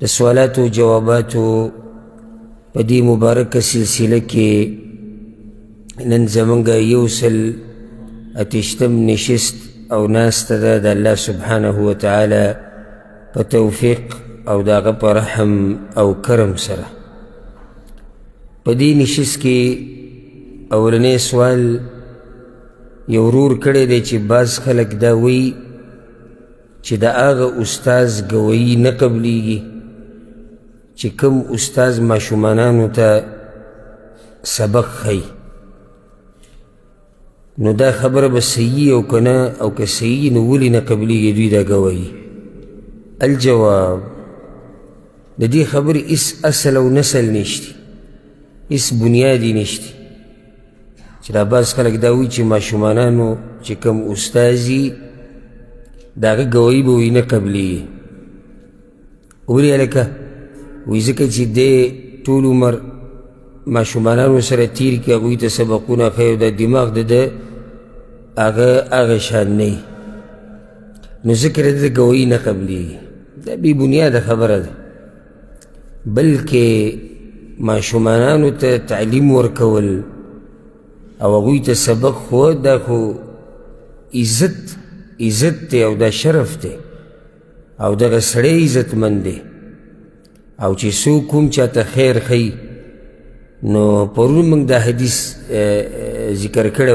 د سوالاتو جواباتو په دې مبارکه سلسله کې نن زمونږ یو سل اتشتم نشست او ناسته ده د الله سبحانه وتعالی په توفیق او د هغه په رحم او کرم سره په دې نشست کې اولنی سوال یو ورور کړی دی چې بعض خلک دا وایي چې د هغه استاذ ګویی نه قبلیږي چې کوم استاذ ماشومانانو ته سبق ښیي نو دا خبره به صحیح او که نه او که صحیح نو ولې نه قبلیږي دوی دا ګویی الجواب د دې خبرې هیڅ اصل او نسل نشته هیڅ بنیاد یې نشته چې دا بعض خلک دا وایي چې ماشومانانو چې کوم استاذي د هغه ګواهي به وي نه قبلېږي ولې هلکه وایي ځکه چې دی ټول عمر ماشومانانو سره تیر کړي هغوی ته سبقونه ښیي او دا دماغ د ده هغه هغه شان نه وي نو ذکر د ګواهي نه قبلېږي دا بې بنیاده خبره ده بلکې ماشومانانو ته تعلیم ورکول او هغوی ته سبق خو دا خو عزت عزت دی او دا شرف دی او دغه سړی عزتمند دی او چې څوک کوم چاته خیر ښیي نو پرون موږ دا حدیث ذکر کړی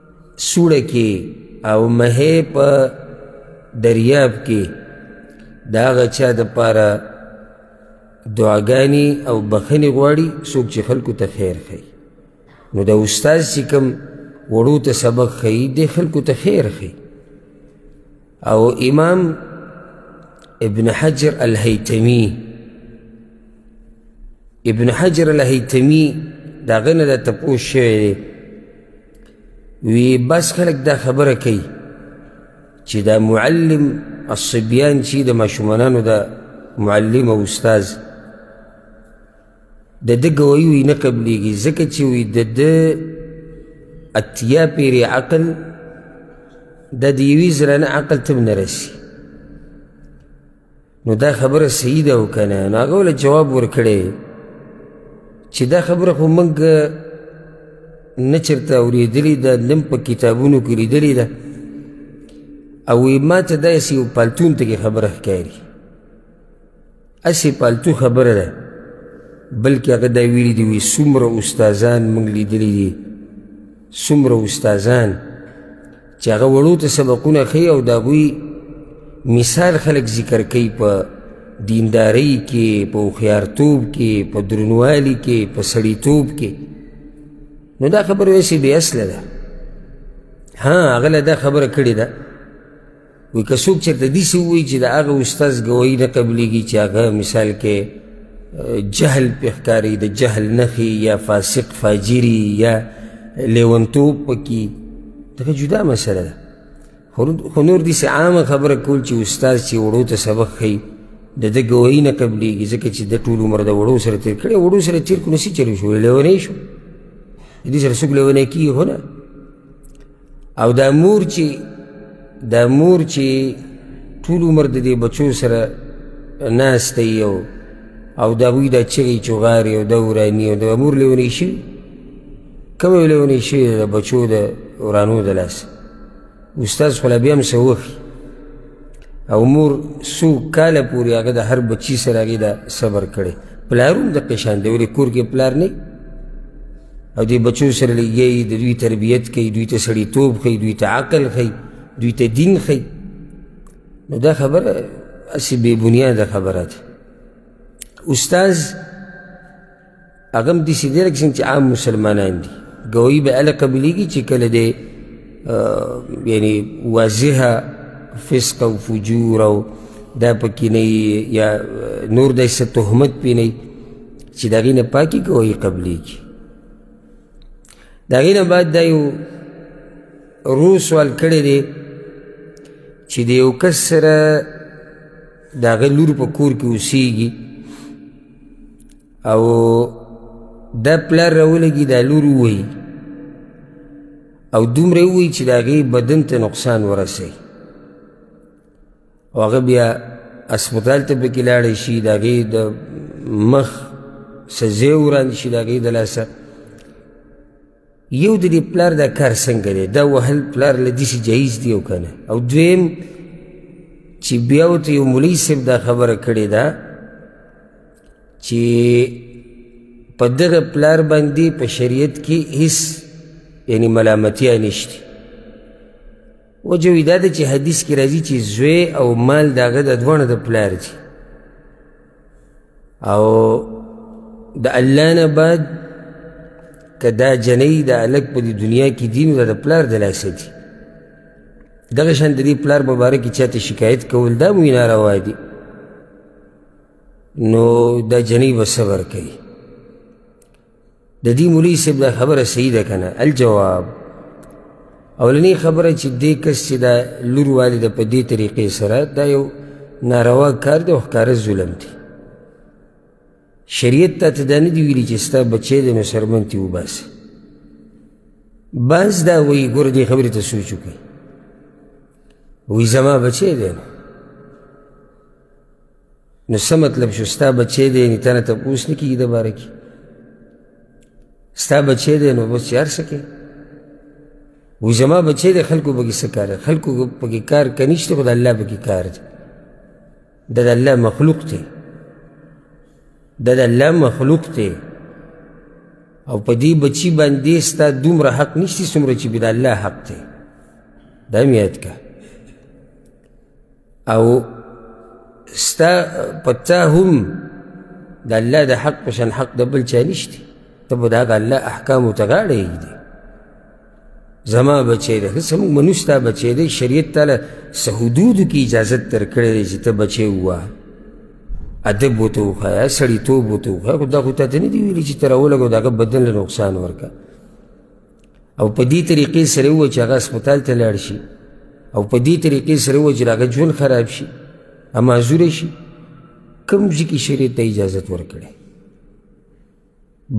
سوړه کې او مهې په دریاب کې د هغه چا دپاره دعاګانې او بخښنې غواړي څوک چې خلکو ته خیر ښیي نو د استاد چې کوم وړو ته سبق ښیي دی خلکو ته خیر ښیي او امام ابن حجر الهیتمی ابن حجر الهیتمی د هغه نه د تپوس شوی دی وی بس خلک دا خبره کوي چې دا معلم الصبیان چې د ماشومانانو د معلم او استاذ د ده ګواهي وی نه قبلېږي ځکه چې وی د ده اتیا پیرې عقل د د یوې زرانه عقل ته نه رسي نو دا خبره صحیح ده او که نه نو هغه له جواب ورکړی چې دا خبره خو موږ نه چېرته اورېدلې ده نه په کتابونو کې لیدلې ده او ما ته داسې یو پالتون ته کې خبره ښکاري هسې پالتو خبره ده بلکې هغه دا ویلي دي وي څومره استادان موږ لیدلي دي څومره استادان چې هغه وړو ته سبقونه ښیي او د هغوی مثال خلک ذکر کوي په دیندارۍ کې په هوښیارتوب کې په درنوالي کې په سړیتوب کې نو دا خبره داسې بې اصله ده ها هغه له دا خبره کړې ده وی که څوک چېرته داسې ووایي چې د هغه استاد ګواهي نه قبلېږي چې هغه مثال کې جهل پې ښکاري د جهل نښې یا فاسق فاجري یا لیونتوب پکې دغه جدا مسله ده خو نور داسې عامه خبره کول چې استاد چې وړو ته سبق ښیي د ده ګواهي نه قبلېږي ځکه چې د ټول عمر د وړو سره تېر کړی وړو سره تېر کړو نو څه چېرې شو لیونی شو دې سره څوک لیونی کېږي خو نه او دا مور چې دا مور چې ټول عمر د دې بچو سره ناسته یو او د هغوی دا چغې چغارې او دا وراني او د مور لیونی شوي کومه یې لیونی شوې ده د بچو د ورانو د لاسه استاد خو لا بیا هم څه وښي او مور څو کاله پورې هغه د هر بچي سره هغې دا صبر کړی پلار هم دقې شان دی ولې کور کې پلار نه او دې بچو سره لګیایي د دوی تربیت کوي دوی ته سړیتوب ښي دوی ته عقل ښي دوی ته دین ښي نو دا خبره هسې بې بنیاده خبره ده استاذ هغه هم داسې دی لکه څنګه چې عام مسلمانان دي ګوایي به هله قبلېږي چې کله دی یعنی واضحه فسق او فجور او دا پکې نه یا نور داسې تهمت پې نه چې د هغې نه پاکي که وایي قبلېږي د هغې نه بعد دا یو رو سوال کړی دی چې د یو کس سره د هغه لور په کور کې اوسیږي او دا پلار راولګي دا لور ووایي او دومره ووایي چې د هغې بدن ته نقصان ورسوي او هغه بیا اسپتال ته پکې لاړی شي د هغې د مخ سزې وران شي د هغې د لاسه یو د دې پلار دا کار څنګه دی دا وهل پلار له دې سي جایز دی او که نه او دویم چې بیا ورته یو مولوي صاحب دا خبره کړې ده چې په دغه پلار باندې په شریعت کې هیڅ یعنی ملامتیا نشته وجه وي دا ده چې حدیث کې راځي چې زوی او مال د هغه د دواړو د پلار دي او د الله نه بعد که دا جنۍ د هلک په دې دنیا کې دي نو دا د پلار د لاسه دي دغه شان د دې پلار په باره کې چاته شکایت کول دا موی ناروا دي نو دا جنۍ به صبر کوي د دې مولوي صاحب دا خبره صحیح ده که نه الجواب اولنۍ خبره چې دې کس چې دا لور والي ده په دې طریقې سره دا یو ناروا کار دی او ښکاره ظلم دی شریعت تا ته دا نه دي ویلي چې ستا بچی دی نو سرمن ترې وباسې بعض دا وایي ګوره دې خبرې ته سوچ وکړي وایي زما بچی دی نو نو څه مطلب شو ستا بچی دی یعنې تا نه تپوس نه کېږي د باره کې ستا بچی دی نو بس چې هر څه کوې وایي زما بچی دی خلکو پکې څه کار دی خلکو پکې کار که نشته خو د الله پکې کار دی دا د الله مخلوق دی دا د الله مخلوق دی او په دې بچی باندې ستا دومره حق نشته څومره چې د الله حق دی دا مې یاد کړه او ستا پتا هم د الله د حق په شان حق د بل چا نشته ته به د هغه الله احکامو ته غاړه ږدي زما بچی دی هسې موږ منو ستا بچی دی شریعت تاله څه حدودو کې اجازت درکړی دی چې ته بچی ووه ادب ورته وښایه سړیتوب ورته وښایه خو دا خو تا ته نه دي ویلي چې ته راولږه د هغه بدن له نقصان ورکړه او په دې طریقې سره و چې هغه هسپتال ته لاړ شي او په دې طریقې سره و چې هغه ژوند خراب شي معذوره شي کوم ځای کې شریعت ته اجازت ورکړي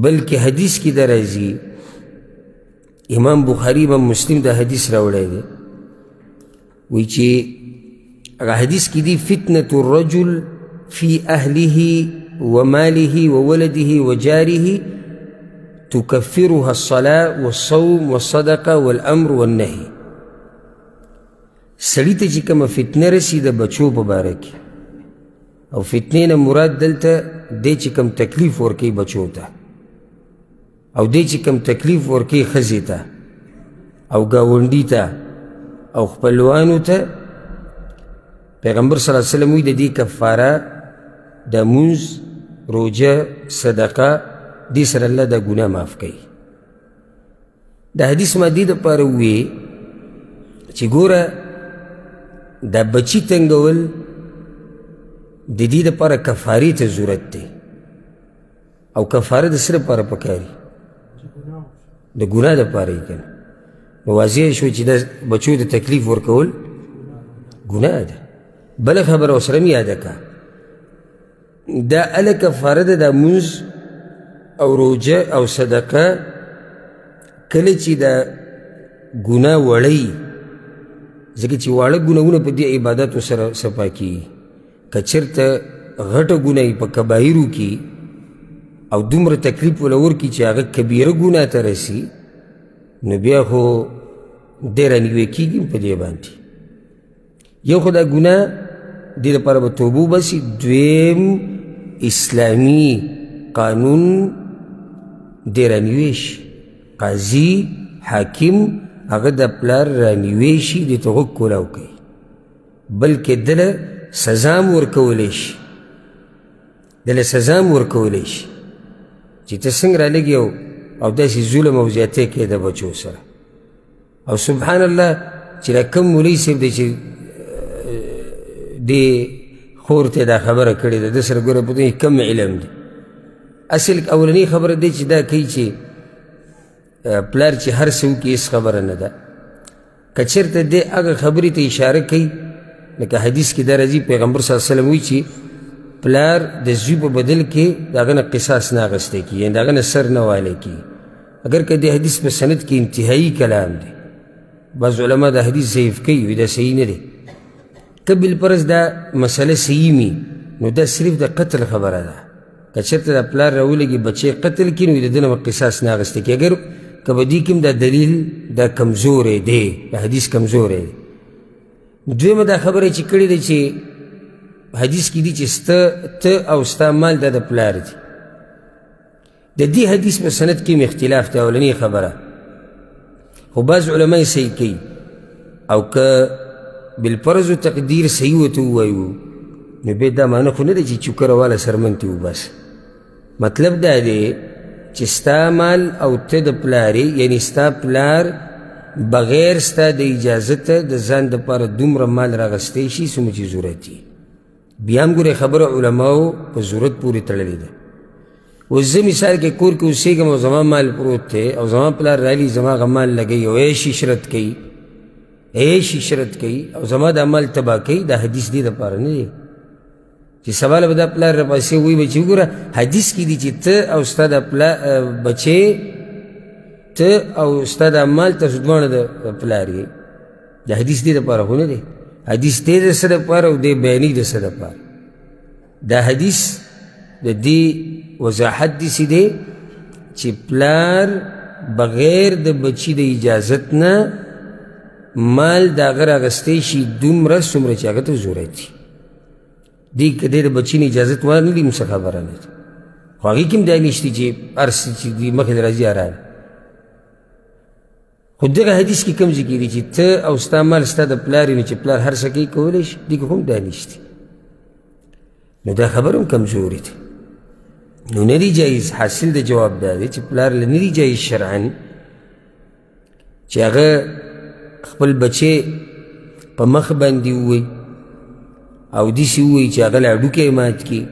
بلکې حدیث کې دا راځي امام بخاري امام مسلم دا حدیث راوړی دی وی چې هغه حدیث کې دی فتنه الرجل فی اهله وماله وولده وجاره تكفرها الصلاة والصوم والصدقة والأمر والنهي سړی ته چې کومه فتنه رسي د بچو په باره کې او فتنې نه مراد دلته دی چې کوم تکلیف ورکوي بچو ته او دی چې کم تکلیف ورکی خزی ته او گاونډی ته او خپلوانو ته پیغمبر صلی الله علیه وسلم وی د دې کفاره د مونز روجه صدقه دې سره الله د ګناه معاف کوي د حدیث ما دې دپاره ووې چې ګوره دا بچی تنګول د دې دپاره کفارې ته ضرورت دی او کفاره د سره لپاره پکاري د ګناه لپاره یې کنه نو واضح شو چې د بچو د تکلیف ورکول ګناه ده بله خبره ورسره مې یاده کړه دا اله کفاره ده دا مونځ او روژه او صدقه کله چې دا ګناه وړی ځکه چې واړه ګناهونه په دې عباداتو سره صفا کیږي که چېرته غټه ګناه یې په کبایرو کې او دومره تکلیف وله ورکړي چې هغه کبیره ګناه ته رسي نو بیا خو دی رانږدې کېږي په دې باندې یو خو دا ګناه دې لپاره به توبه وباسي دویم اسلامي قانون دی رانږدې شي قاضي حاکم هغه د پلار رانیوی شي د ته غوږ کولاو کوي بلکې دله سزا هم ورکولی شي دله سزا هم ورکولی شي چې ته څنګه رالږي او او داسې ظلم او زیاتی کوې د بچو سره او سبحان الله چې دا کوم مولوي صاحب دی چې دې خور ته دا خبره کړې ده د سره ګوره په دې کم علم دی اصل اولنی خبره دی چې دا کوي چې پلار چې هر څه وکړي هېڅ خبره نه ده که چېرته دی هغه خبرې ته اشاره کوي لکه حدیث کې دا راځي پیغمبر صلی الله علیه وسلم وایي چې پلار د زوی په بدل کې د هغه نه قصاص نه اخیستی کېږي یعنې د هغه نه سر نه والی کېږي اګر که د حدیث په سند کې انتهایی کلام دی بعض علما د حدیث ضعیف کوي وایي دا صحیح نه دی که بالفرض دا مسله صحیح وي نو دا صرف د قتل خبره ده که چېرته دا پلار راولېږي بچی قتل کړي نو د ده نه به قصاص نه اخیستل کېږي اګر که په دې کې هم دا دلیل دا کمزوری دی د حدیث کمزوری دی دویمه دا خبره چې کړې ده چې حدیث کې دي چې سته ته او ستا مال دا د پلار دي د دې حدیث په سند کې اختلاف دی اولنۍ خبره خو بعض علما یې صحیح کوي او که بالفرض تقدیر صحیح ورته ووایو نو بیا دا معنی خو نه دی چې چوکره واله سرمن ترې وباسه مطلب دا دی چې ستا مال او ته د پلارې یعنی ستا پلار بغیر ستا د اجازته د ځان دپاره دومره مال راغستی شي څومره چې ضرورت بیا هم ګورې خبره علماو په ضرورت پورې تړلې ده اوس زه مثال کې کور کې اوسېږم او زما مال پروت دی او زما پلار رالی زما هغه مال لګوي او عیش عشرت کوي عیش عشرت کوي او زما دا مال تباه کوي دا حدیث دې دپاره نه دی چې سبا له به دا پلار راپسې وایي به چې وګوره حدیث کې دي چې ته او ستا دا پلا بچې ته او ستا دا مال تاسو دواړه د پلار یې د حدیث دې دپاره خو نه دی حدیث دی د څه دپاره او دی بیاني د څه دپاره دا حدیث د دې وضاحت داسې دی چې پلار بغیر د بچي د اجازت نه مال د هغه راغستی شي دومره څومره چې هغه ته ضرورت شي دی که دی د بچي نه اجازت وانه لري موږ خبره نه ده خو هغې کې هم دا نشته چې هر څه چې دي مخې ته راځي حرام خو دغه حدیث کې کوم ذکر دي چې ته او ستا مال ستا د پلار وي چې پلار هر څه کوي کولی شي دې کې هم دا نشته نو دا خبر هم کمزوري دی نو نه دی جایز حاصل د جواب دا دی چې پلار له نه دی جایز شرعا چې هغه خپل بچی په مخ باندې ووایي او داسې ووایي چې هغه له هډوکی مات کړي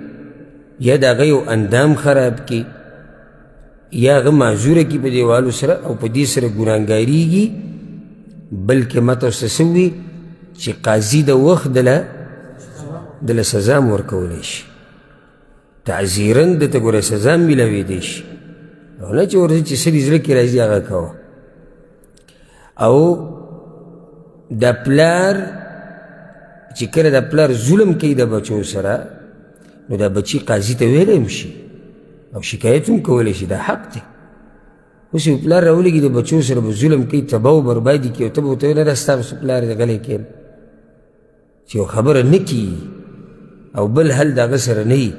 یا د هغه یو اندام خراب کړي یا هغه معذوره کړي په دیوالو سره او په دې سره ګناهګاریږي بلکې ما ته ورسره څه ووي چې قاضي د وخت دله دله سزا هم ورکولی شي تعذیرا ده ته ګوره سزا هم میلاوېدی شي او نه چې ورځي چې څه دي زړه کې راځي هغه کوه او د پلار چې کله د پلار ظلم کوي د بچو سره نو دا بچی قاضي ته ویلی هم شي او شکایت هم کولی شي دا حق دی اوس یو پلار راولېږي د بچو سره به ظلم کوي تباه و بربادي کوي او ته به ورته نه دا ستا به پلار دی غلی کېم چې یو خبره نه کیږي او بل حل د هغه سره نه وي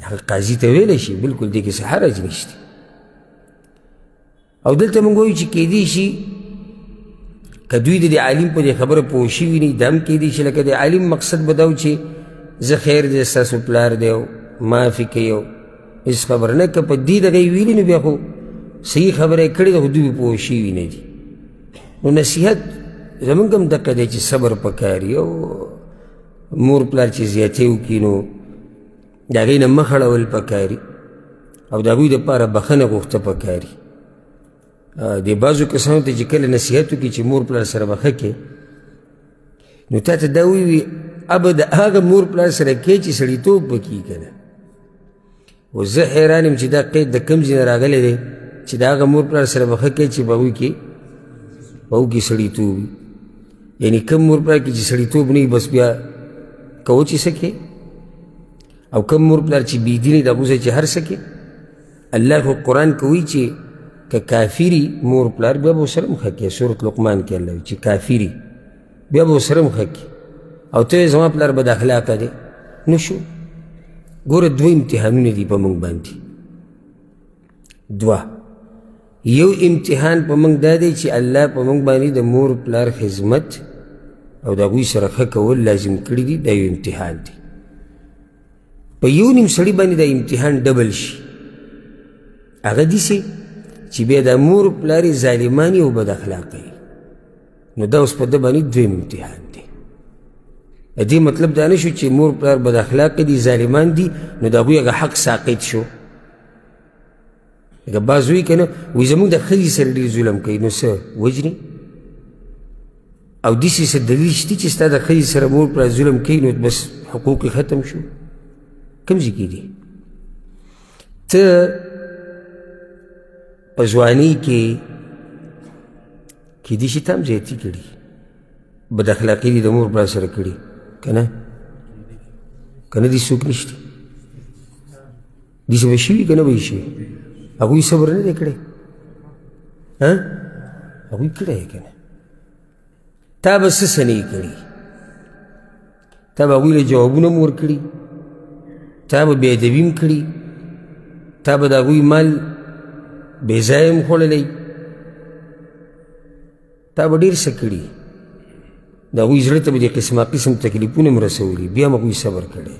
هغه قاضي ته ویلی شي بلکل دې کې څه حرج نشته او دلته موږ وایو چې کیدی شي که دوی د عالم په دې خبره پوه شوي نه دا هم کیدی شي لکه د عالم مقصد به دا و چې زه خیر دی ستاسو پلار دی او معافي کوي او هېڅ خبره نه که په دې دغه یې ویلي نو بیا خو صحیح خبره یې کړې ده خو دوی پوه شوي نه دي نو نصیحت زمونږ هم دقه دی چې صبر پکاري او مور پلار چې زیاتې وکړي نو د هغې نه مخ اړول پکاري او د هغوی دپاره بخښنه غوښته پکاري د بعضو کسانو ته چې کله نصیحت وکړي چې مور پلار سره به ښه کې نو تا ته دا ووي اب د هغه مور پلار سره کې چې سړیتوب پکې که نه اوس زه حیران یم چې دا قید د کوم ځای نه راغلی دی چې د هغه مور پلار سره به ښه کې چې به هغوی کې به هغوی کې سړیتوب وي یعنی کم مور پلار کې چې سړیتوب نه بس بیا کوو چې څه کې او کم مور پلار چې بېدینې د ابوځای چې هر څه کې الله خو قرآن کې وایي چې که کافری مور پلار بیا به ورسره هم ښه کې سورت لقمان کې الله چې کافری بیا به ورسره هم ښه کې او ته یې زما پلار بد اخلاقه دی نه شو ګوره دوه امتحانونه دي په موږ باندې دوه یو امتحان په موږ دا دی چې الله په موږ باندې د مور پلار خدمت او د هغوی سره ښه کول لازم کړي دي دا یو امتحان دی په یو نیم سړي باندې دا امتحان ډبل شي هغه داسې چې بیا د مور پلار یې ظالمان او بد اخلاقه وي نو دا اوس په ده باندې دویم امتحان دی د دې مطلب دا نه شو چې مور پلار بد اخلاقه دي ظالمان دي نو د هغوی هغه حق ساقط شو که بعض وي که نه وایي زموږ د ښځې سره ډېر ظلم کوي نو څه وژني او داسې څه دلیل شته چې ستا د ښځې سره مور پر ظلم کوي نو بس حقوق یې ختم شو کوم ځای کې دي ته په ځوانۍ کې کیدای شي ته هم زیاتي کړي بد اخلاقي دي د مور پلار سره کړي که نه که نه دي څوک نشته دي چې به شي وي که نه به یې شي هغوی صبر نه دی کړی هغوی کړی که نه تا به څه سنې کړي تا به هغوی له جوابونه هم ورکړي تا به بې ادبي هم کړي تا به د هغوی مال بې ځایه هم خوړلی تا به ډېر څه کړي د هغوی زړه ته به د قسمه قسم تکلیفونه هم رسولي بیا به هغوی صبر کړی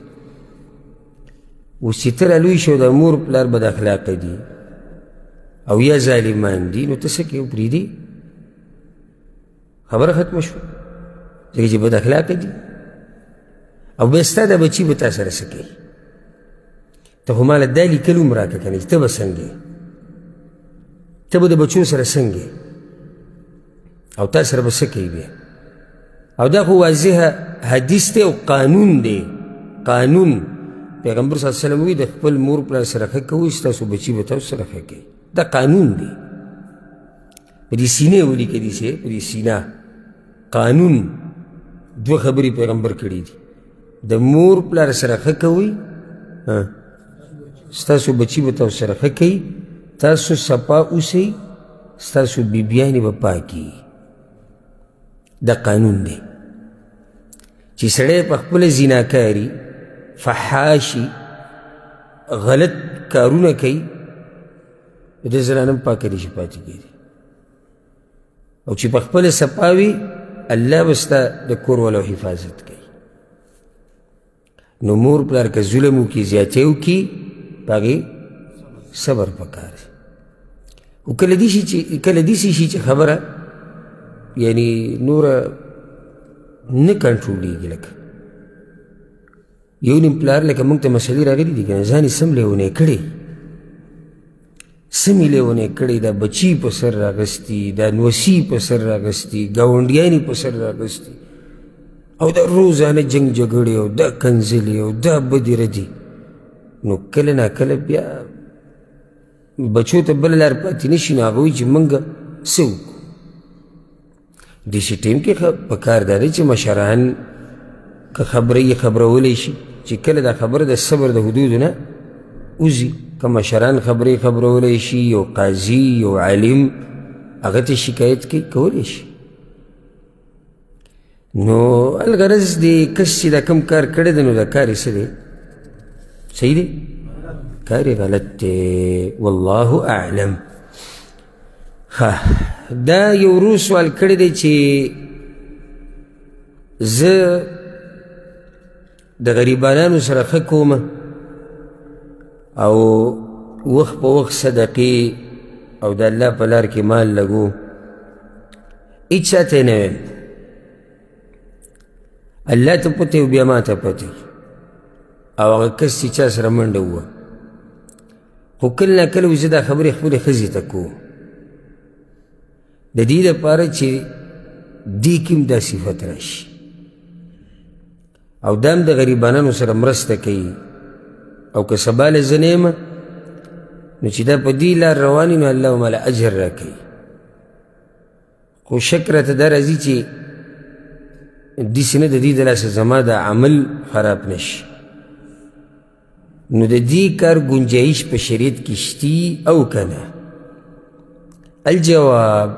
اوس چې ته رالوی شو د مور پلار بد اخلاقه دي او یا ظالمان دي نو ته څه کوې پرېږدي خبره ختمه شوه ځکه چې بد اخلاقه دي او بیا ستا دا بچي به تا سره څه کوي ته خو ماله دا لیکل هم راکړه که نه ته به څنګه ته به د بچو سره څنګه او تا سره به څه کوي بیا او دا خو واضح حدیث دی او قانون دی قانون پیغمبر صلی الله علیه وسلم وی د خپل مور پلار سره ښه کوئ ستاسو بچي به تاسو سره ښه کوي دا قانون دی په دې سینې ولیکې دي چې په دې سینا قانون دوه خبرې پیغمبر کړي دي د مور پلار سره ښه کوئ ستاسو بچي به تاسو سره ښه کوي تاسو صفا اوسئ ستاسو بیبیانې به پاکي دا قانون دی چې سړی په خپله زیناکاري فحاشي غلط کارونه کوي د دې زنانه هم پاکه دي چې پاتې کېږي او چې په خپله صفا وي الله به ستا د کور والا حفاظت کوي نو مور پلار که ظلم وکړي زیاتی وکړي په هغې صبر پکار دی او کله دي شي چې کله دي شي چې خبره یعنی نوره نه کنټرولېږي لکه یو نیم پلار لکه موږ ته مسلې راغلي دي که نه ځان یې سم لیونی کړی سم یې لیونی کړی دا بچي په سر راغستي دا نوسي په سر راغستي ګاونډیان په سر راغستي او دا روزانه جنګ جګړې او دا کنځلې او دا بدې ردي نو کله نا کله بیا بچو ته بله لار پاتې نه شي نو هغه وایي چې موږ څه وکړو دې شي ټیم کې په کار دا دی چې مشران که خبرې یې خبرولی شي چې کله دا خبره د صبر د حدودو نه وځي که مشران خبرې خبرولی شي یو قاضي یو عالم هغه ته شکایت کوي کولی شي نو الغرض دی کس چې دا کم کار کړی دی نو دا کار یې څه دی صحیح دی کار یې غلط دی والله اعلم ها دا یو ورو سوال کړی دی چې زه د غریبانانو سره ښه کوم او وخت په وخت صدقې او د الله په لار کې مال لګو هیڅ چاته نه ویم الله ته پته او بیا ما ته پته او هغه کس چې چا سره منډه ووه خو کله نه کله وزه دا خبرې خپلې ښځې ته کوو د دې لپاره چې دې کې هم دا صفت راشي او دا هم د غریبانانو سره مرسته کوي او که سبا له زه نه یم نو چې دا په دې لار روان نو الله مله اجر راکوي خو شک راته دا راځي چې داسې نه د دې د لاسه زما دا عمل خراب نه شي نو د دې کار ګنجایش په شریعت کې شتي او که نه الجواب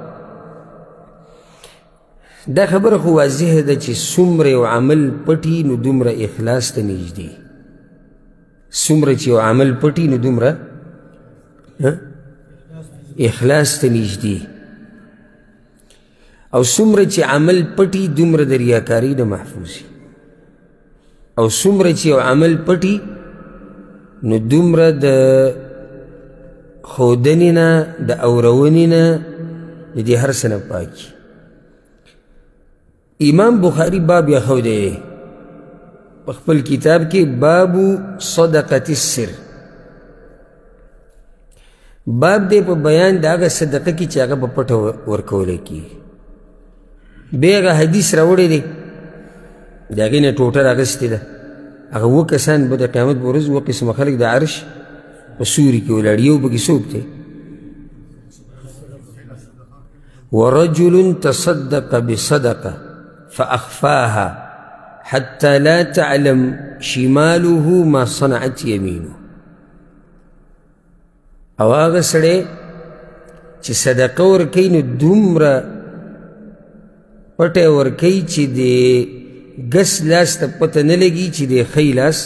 دا خبره خو واضحه ده چې څومره یو عمل پټي نو دومره اخلاص ته نږدې څومره چې یو عمل پټي نو دومره اخلاص ته نږدې او څومره چې عمل پټي دومره د ریاکارۍ نه محفوظ او څومره چې یو عمل پټي نو دومره د ښودنې نه د اورونې نه د دې هر څه نه پاکي امام بخاری باب یخو دی په خپل کتاب کې باب صدقه السر باب دی په بیان د هغه صدقه کې چې هغه په پټه ورکول کی بیا هغه حدیث راوړی دی د هغې نه ټوټه راغستې ده هغه اووه کسان به د قیامت په ورځ اووه قسمه خلک د عرش په سوري کې ولاړ یو پکې څوک دی ورجل تصدق بصدقه فاخفاها حتى لا تعلم شماله ما صنعت يمينه او هغه سړی چې صدقه ورکوي نو دومره پټه ورکوي چې د ګس لاس ته پته نه لګي چې د ښی لاس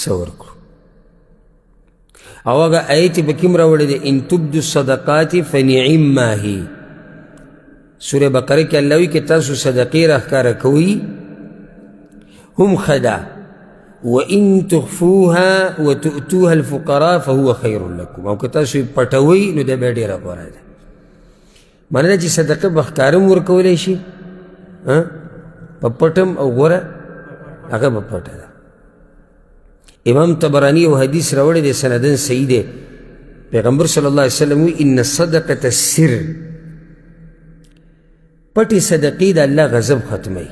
څه ورکړو او هغه آیت په کوم راوړی دی ان تبدو الصدقات فنعم ما هی سوره بقره کې الله وی کې تاسو صدقې راښکاره کوي هم ښه ده وان تخفوها وتؤتوها الفقراء فهو خیر لكم او که تاسو یې پټوئ نو دا بیا ډېره غوره ده مننه چې صدقه به ښکاره هم ورکولی شي په پټم او ګوره هغه به پټه ده امام تبرانی یو حدیث راوړی دی سندن صحیح دی پیغمبر صلی الله علیه وسلم وی ان صدقه السر پټې صدقې د الله غضب ختموي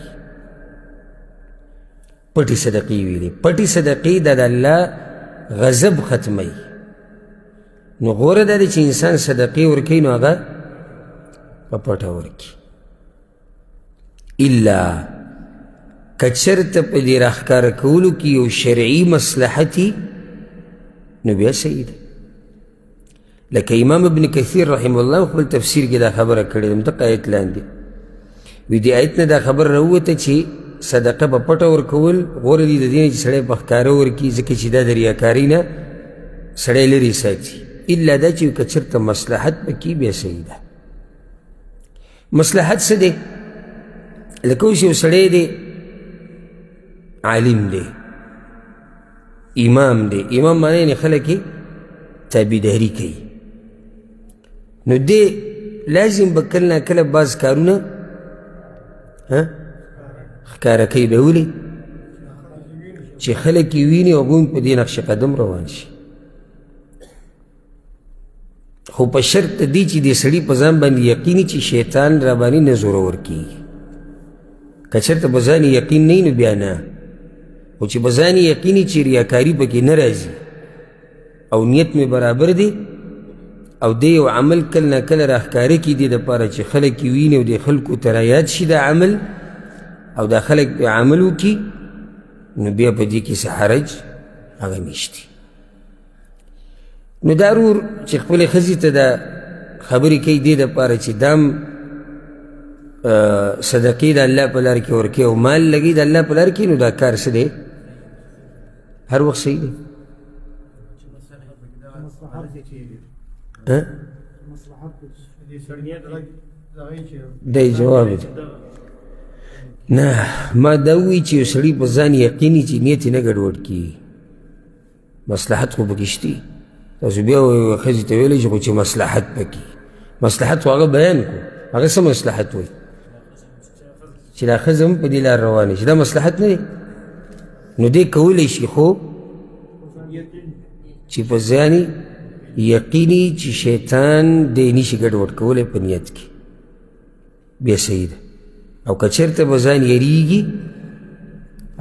پټي صدقې ویلي پټي صدقې د الله غضب ختموي نو غوره دا دی چې انسان صدقې ورکوي نو هغه په پټه ورکړي الا که چېرته په دې راښکاره کولو کې یو شرعي مصلحتي نو بیا صحیح دی لکه امام ابن کثیر رحم الله خپل تفسیر کې دا خبره کړې ده متقه آیت لاندې وی دې آیت نه دا خبره راووته چې صدقه په پټه ورکول غوره دي د دې نه چې سړی په ښکاره ورکړي ځکه چې دا د ریاکاري نه سړی لرې ساتي الا دا چې که چېرته مصلحت پکې بیا صحیح ده مصلحت څه دی لکه اوس یو سړی دی عالم دی امام دی امام معنی نه خلک یې تابعداري کوي نو دی لازم به کله نه کله بعض کارونه ښکاره کوي به ولې چې خلک یې ویني هغوی په دې نقش قدم روان شي خو په شرط دی چې د سړي په ځان باندې یقیني چې شیطان را باندې نه زورور کېږي که چېرته په ځان یقین نه نو بیا نه خو چې په ځان یقیني چې ریاکاري پکې نه راځي او نیت مې برابر دی او دی یو عمل کله نه کله راښکاره کړي دی دپاره چې خلک یې ویني او د خلکو ته رایاد شي دا عمل او دا خلک پرې عمل وکړي نو بیا په دې کې څه حرج هغه نشته نو دا رور چې خپلې ښځې ته دا خبرې کوي دې دپاره چې دام صدقې د الله په لار کې ورکوي او مال لګي د الله په لار کې نو دا کار څه دی هر وخت صحیح دی دی جواب دی نه ما دا ووایي چې یو سړي په ځان یقیني چې نیت یې نه ګډوډ کېږي مصلحت خو پکې شته تاسو بیا وایي ښځې ته ویلی چې خو چې مصلحت پکې مصلحت خو هغه بیان کړو هغه څه مصلحت وایي چې دا ښځه هم په دې لار روانه شي دا مصلحت نه دی نو دې کولی شي خو چې په ځاني یقیني چې شیطان دی نشي ګډوډ کولی په نیت کې بیا صحیح ده او که چېرته به ځان یریږي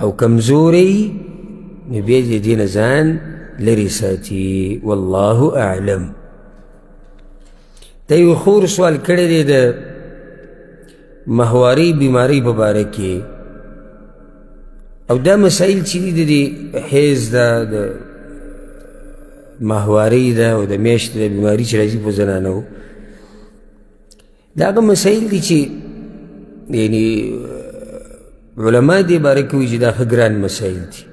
او کمزوری نو بیا د دې نه ځان لرې ساتي والله اعلم د یو خور سوال کړی دی د مهواري بیماری په باره کې او دا مسایل چې دي د حیض ده د مهواري ده او د میاشتې د بیماري چې راځي په زنانو دا هغه مسایل دي چې یعنی علما دې باره کې وایي چې دا ښه ګران مسایل دي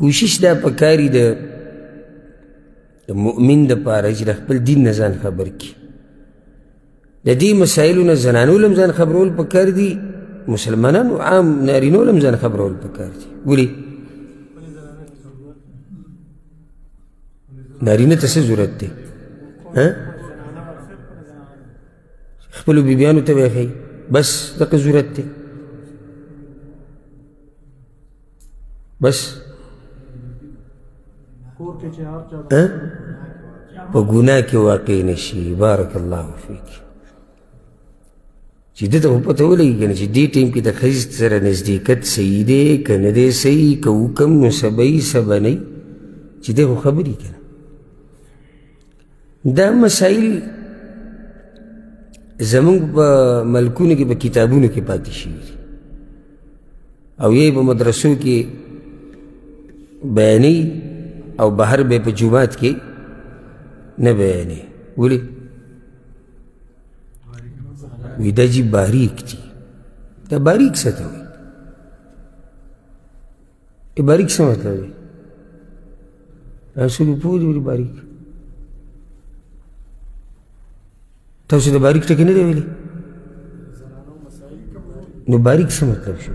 کوشش دا په کاري د مؤمن دپاره چې د خپل دین نه ځان خبر کړي د دې مسایلو نه زنانو له هم ځان خبرول په کار دي مسلمانانو عام نارینو له هم ځان خبرول په کار دي ولې نارینه ته څه ضرورت دی خپلو بیبیانو ته به یې بس دغه ضرورت دی بس په ګناه کې واقع نشي بارک الله فیک چې ده ته خو پته ولګي که نه چې دې ټایم کې د ښځې سره نزدېکت صحیح دی که نه دی صحیح که وکم نو څه به یي څه به نه یي چې دی خو خبرې که نه دا مسایل زمونږ په ملکونو کې په کتابونو کې پاتې شوي دي او یې په مدرسو کې بیانوي او بهر به په جومات کې نه بیانوي ولې وی دا جی باریک دی دا باریک څه ته وي باریک څه مطلب دی رسول پوه دی باریک تاسو د باریک ټکی نه دی ویلی نو باریک څه مطلب شو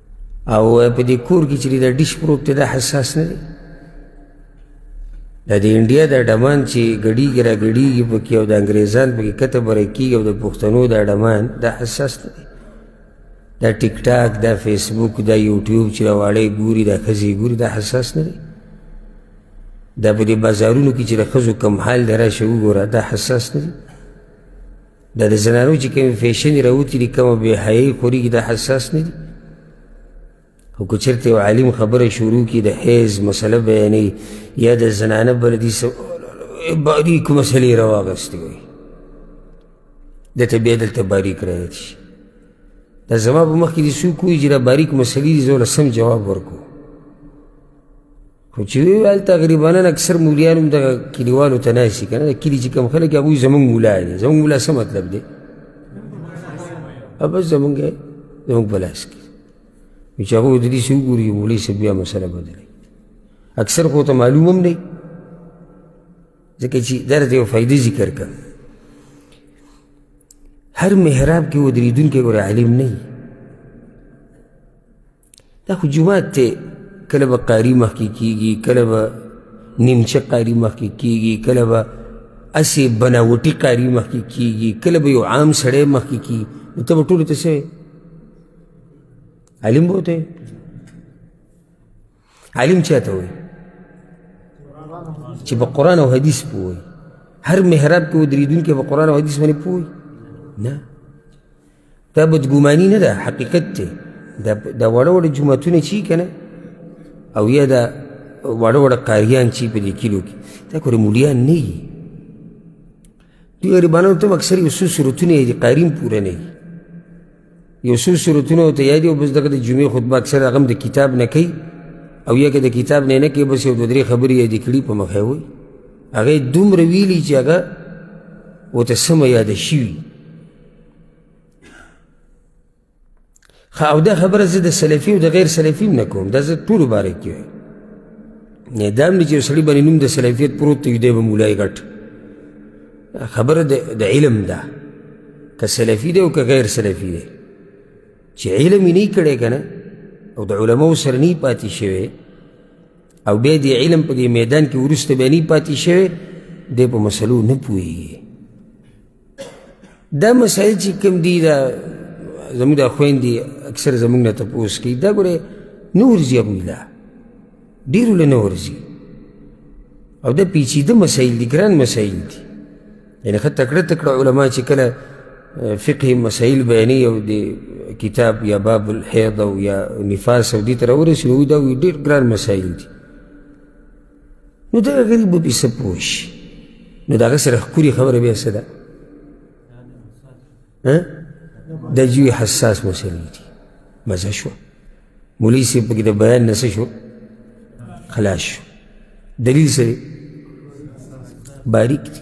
او په دې کور کې چې دا ډیش پروت دی دا حساس نه دی دا د انډیا دا ډمان چې ګډیږي را ګډیږي پکې او د انګریزان پکې کته بره کیږي او د پښتنو دا ډمان دا حساس نه دی دا ټیک ټاک دا فیسبوک دا یوټیوب چې دا واړی ګوري دا ښځې ګوري دا حساس نه دی دا په دې بازارونو کې چې د ښځو کم حال دی راشه وګوره دا حساس نه دی دا د زنانو چې کومې فیشنې راوتي دي کومه بې حیایي خورېږي دا حساس نه دي خو که چېرته یو عالم خبره شروع کړي د حیض مسله بیانوي یا د زنانه بله دي څه باریک مسلې راواغستې وي ده ته بیا دلته باریک رایت شي دا زما په مخکې دي څوک وایي چې دا باریک مسلې دي زه سم جواب ورکړو خو چې ویل تقریبا اکثر مولیان هم دغه کلیوالو ته ناسي که نه د کلي چې کوم خلک هغوی زمونږ مولا دی زمونږ مولا څه مطلب دی بس زمونږ زمونږ په لاس کې وي چې هغوی درې څه وګوري مولوي صاحب بیا مسله بدلوي اکثر خو ته معلوم هم دی ځکه چې دا راته یو فایده ذکر کړ هر محراب کې ودرېدونکی ګوره عالم نه وي دا خو جومات دی کله به قاري مخکې کېږي کله به نیمچه قاري مخکې کېږي کله به هسې بناوټي قاري مخکې کېږي کله به یو عام سړی مخکې کېږي نو ته به ټولو ته څه عالم به ورته عالم چا ته وایي چې په قرآن او حدیث پوه هر محراب کې ودرېدونکی په قرآن او حدیث باندې پوه نه دا بدګماني نه ده حقیقت دی دا وړه وړه جوماتونه چی که نه او یا دا وړه وړه قاریان چی په دې کلیو کې دا کوره مولیان نه وي دوی غریبانو ته هم اکثر یو څو صورتونه یې د قاري هم پوره نه وي یو څو صورتونه ورته یادي او بس دغه د جمعې خطبه اکثر هغه هم د کتاب نه کوي او یا که د کتاب نه نه کوي بس یو دوه درې خبرې یادې کړي په مخه وایي هغه دومره ویلي چې هغه ورته سمه یاده شوي او دا خبره زه د سلفي او د غیر سلفي هم نه کوم دا زه ټولو باره کې وایم نه دا هم نه چې یو سړي باندې نوم د سلفیت پروت وي دی به مولای ګټ خبره د علم ده که سلفي دی او که غیر سلفي دی چې علم یې نه کړی که نه او د علماو سره نه پاتې شوی او بیا د علم په دې میدان کې وروسته بیا نه پاتې شوی دی په مسلو نه پوهېږي دا مسایل چې کوم دي دا زموږ د خویندې اکثر زموږ نه تپوس کوي دا ګورې نه ورځي زموږ له ډېرو له نه ورځي او دا پیچیده مسایل دي ګران مسایل دي یعنې ښه تکړه تکړه علما چې کله فقهي مسایل بیانوي او د کتاب یا باب الحیض او یا نفاس او دې ته راورسي نو دا ډېر ګران مسایل دي نو دغه غریب به پې څه پوه شي نو د هغه سره ښکلې خبره بیا څه ده د جوی حساس مسلې دي مزه شو مولوي صاحب پکې د بیان نه څه شو خلاص شو دلیل څه دی باریک دی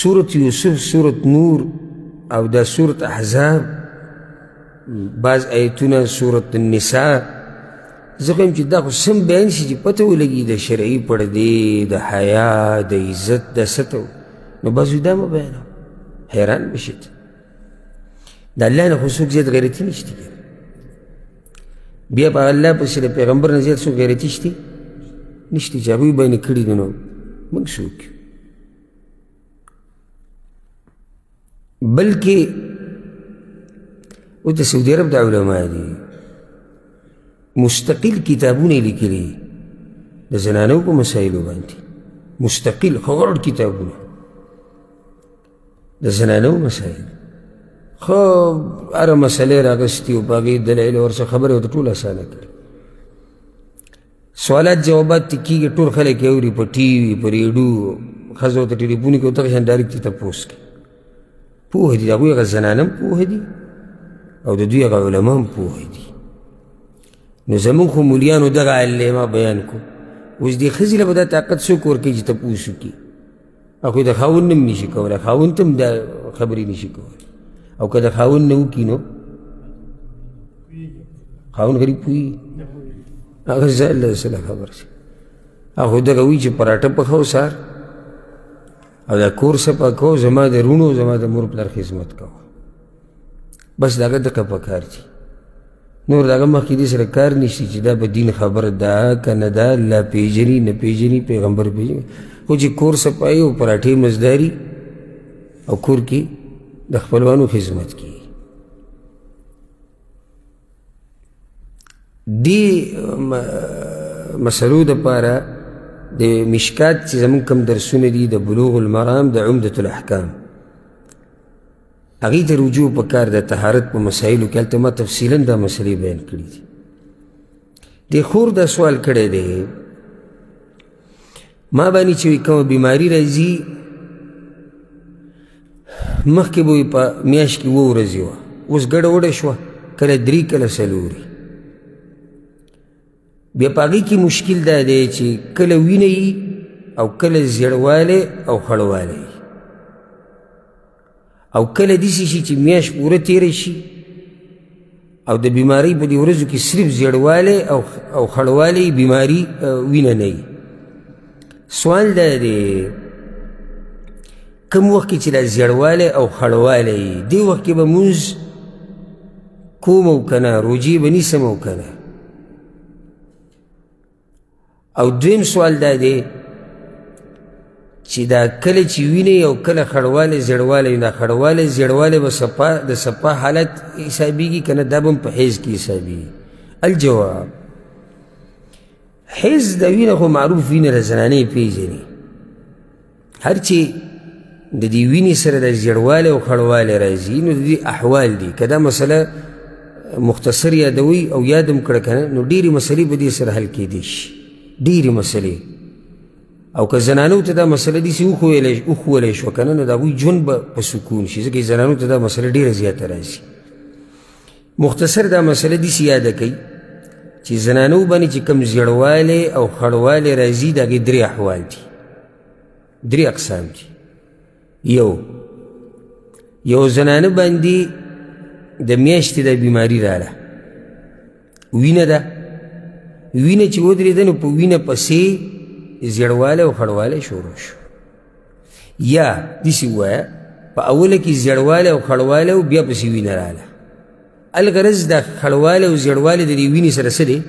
سورت یوسف سورت نور او دا سورت احزاب بعض آیتونه سورت النساء زه ښیم چې دا خو سم بیان شي چې پته ولګي د شرعي پړدې د حیا د عزت د ستو نو بس دا مه بیانوه حیران به شي د الله نه خو څوک زیات غیرتي نشته کېږي بیا په الله پسې د پیغمبر نه زیات څوک غیرتي شته نشته چې هغوی به یې نه کړي دي نو موږ څوک یو بلکې او د سعودي عرب د علما دي مستقل کتابونه لیکلي د زنانو په مسایلو باندې مستقل خور کتابونه د زنانو مسایل خو هره مسله راغستي او په هغې دلایل ورسره خبرې ورته ټول اسانه کړي سوالات جوابات کیږي ټول خلک یې اوري په ټي وي په ریډو ښځو ته ټلیفون کوي دغه شان ډایرکټ یې تپوس کوي پوه دي د هغوی هغه زنانه هم پوه دي او د دوی هغه علما هم پوه دي نو زموږ خو مولیانو دغه حال دی ما بیان کو اوس دې ښځې له به دا طاقت څوک ورکوي چې تپوس وکړي هغوی د خاوند هم نشي کولی خاوند ته هم دا خبرې نشي کولی او که د خاوند نه وکړي نو خاوند غریب پوهېږي هغه زه له سره خبر شي هغه دغه وایي چې پراټه پخو سار او دا کور څه پکو زما د روڼو زما د مور پلار خدمت کوه بس داګه دغه پکار دي نور داګه مخکې دې سره کار نشته چې دا په دین خبره ده که نه ده لا پیژني نه پیژني پیغمبر پیژني خو چې کور سپایي او پراټې مزداري او کور کې د خپلوانو خدمت کوي دی مسلو د پاره د مشکات چې زمونږ کوم درسونه دي د بلوغ المرام د عمدة الاحکام هغې ته رجوع په کار د طهارت په مسایلو کې هلته ما تفصیلا دا مسلې بیان کړي دي دې خور دا سوال کړی دی ما باندې چې کومه بیماري راځي مخکې به یې په میاشت کې اووه ورځې وه اوس ګډه وډه شوه کله درې کله څلوري بیا په هغې کې مشکل دا دی چې کله وینه او کله زیړوالی او خړوالی او کله داسې شي چې میاشت پوره تېره شي او د بیماری په دې ورځو کې صرف زیړوالی او او خړوالی بیماری وینه نه وي سوال دا دی کوم وخت کې چې دا زیړوالی او خړوالی وي دې وخت کې به مونځ کوم او که نه روژې به نیسم او که نه او دویم سوال دا دی چې دا کله چې وینې او کله خړوالی زیړوالی وي دا خړوالی زیړوالی به صفا د صفا حالت حسابیږي که نه دا به هم په حیض کې حسابیږي الجواب حیض د وینه خو معروف وینه د زنانې پېژني هر چې د دې وینې سره د زیړوالی او خړوالی راځي نو د دې احوال دي که دا مسله مختصر یادوي او یاد هم کړه که نه نو ډېرې مسلې به دې سره حل کېدی شي ډېرې مسلې او که زنانو ته دا مسله دي چې وښوولی شوه که نه نو د هغوی ژوند به په سکون شي ځکه زنانو ته دا مسله ډېره زیاته راځي مختصر دا مسله دي چې یاده کوي چې زنانو باندې چې کوم زیړوالی او خړوالی راځي د هغې درې احوال دي درې اقسام دي یو یو زنانه باندې د میاشتې د بیماری راله وینه ده وینه چې ودرېده نو په وینه پسې زیړوالی او خړوالی شروع شو یا داسې ووایه په اوله کې زیړوالی او خړوالی او بیا پسې وینه راله الغرض دا خړوالی او زیړوالی د دې وینې سره څه دی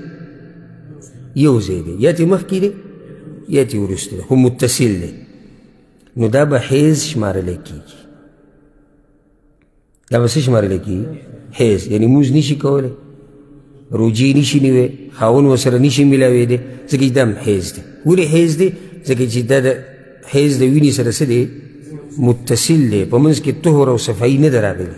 یو ځای دی یا ترې مخکې دی یا ترې وروسته دی خو متصل دی نو دا به حیز شمارلی کېږي دا به څه شمارلی کېږي حیز یعنې موز نشي کولی روجې نشي نیوی خاون ورسره نشي میلاوېدی ځکه چې دا هم حیز دی ولې حیز دی ځکه چې دا د حیز د وینې سره څه دی متصل دی په منځ کې طهر او صفایي نه ده راغلي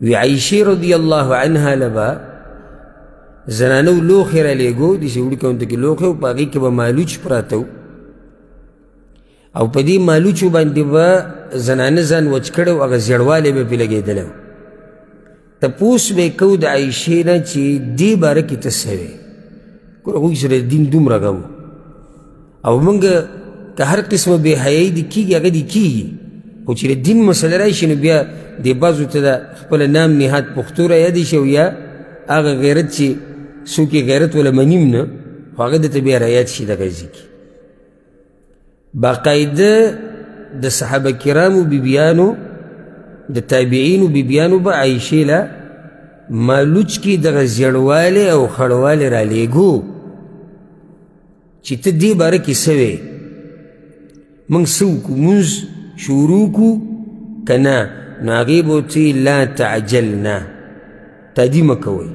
وی عایشه رضی الله عنها لبا زنانو لوښی را لیږو داسې وړکونته کې لوښی و په هغې کې به مالوچ پراته و او په دې مالوچو باندې به زنانه ځان وچ کړی و هغه زیړوالی به پې لګېدلی و تپوس به یې کوو د عایشې نه چې دې باره کې ته څه وې ګوره هغوی سره دین دومره غم او موږ که هر قسمه بې حیایي دې کېږي هغه دې کېږي خو چې د دین مسله راشي نو بیا دې بعضو ته د خپل نام نهاد پښتو را یادې شي او یا هغه غیرت چې څوک یې غیرت وله منیم نه خو هغه درته بیا را یاد شي دغه ځي کې باقاعده د صحابه کرامو بیبیانو د تابعینو بیبیانو به عایشې له مالوچ کې دغه زیړوالی او خړوالی را لیږو چې ته دې باره کې څه وې موږ څه وکړو مونځ شروع کړو که نه نو هغې به ورته لا تعجلنا تادي مه کوئ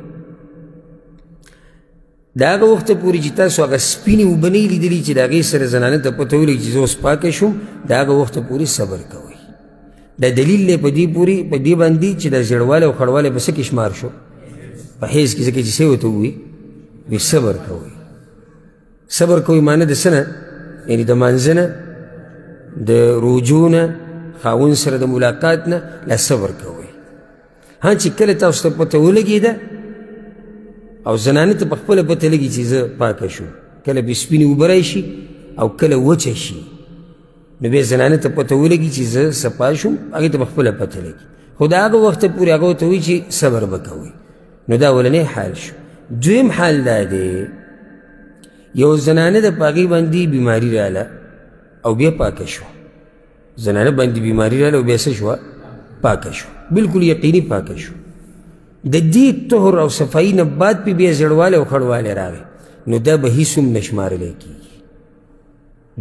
د هغه وخته پورې چې تاسو هغه سپینې اوبه نه لیدلي چې د هغې سره زنانه ته پته ولګي چې زه اوس پاکه شوم د هغه وخته پورې صبر کوئ دا دلیل دی په دې پورې په دې باندې چې د زړوالی او خړوالی په څه کې شمار شو په حیز کې ځکه چې څه ورته ووي وي صبر کوئ صبر کوي معنی د څه نه یعنې د مانځه نه د روجو نه خاون سره د ملاقات نه لا صبر کوئ ها چې کله تاسو ته پته ولګېده او زنانه ته په خپله پته لګي چې زه پاکه شو کله به سپینې اوبه راشي او کله وچه شي نو بیا زنانه ته پته ولګي چې زه صفا شوم هغې ته په خپله پته لګي خو د هغه وخته پورې هغه ورته وایي چې صبر به کوئ نو دا اولنی حال شو دویم حال دا دی یو زنانه د پاګی باندې بیماری رااله او بیا پاکه شو زنانه باندې بیماری رااله او بیا څه شوه پاکه شو بالکل یقیني پاکه شو د دې طهر او صفایي نه بعد پې بیا زړوالی او خړوالی راغی نو دا به هیڅ هم نه شمارلی کېږي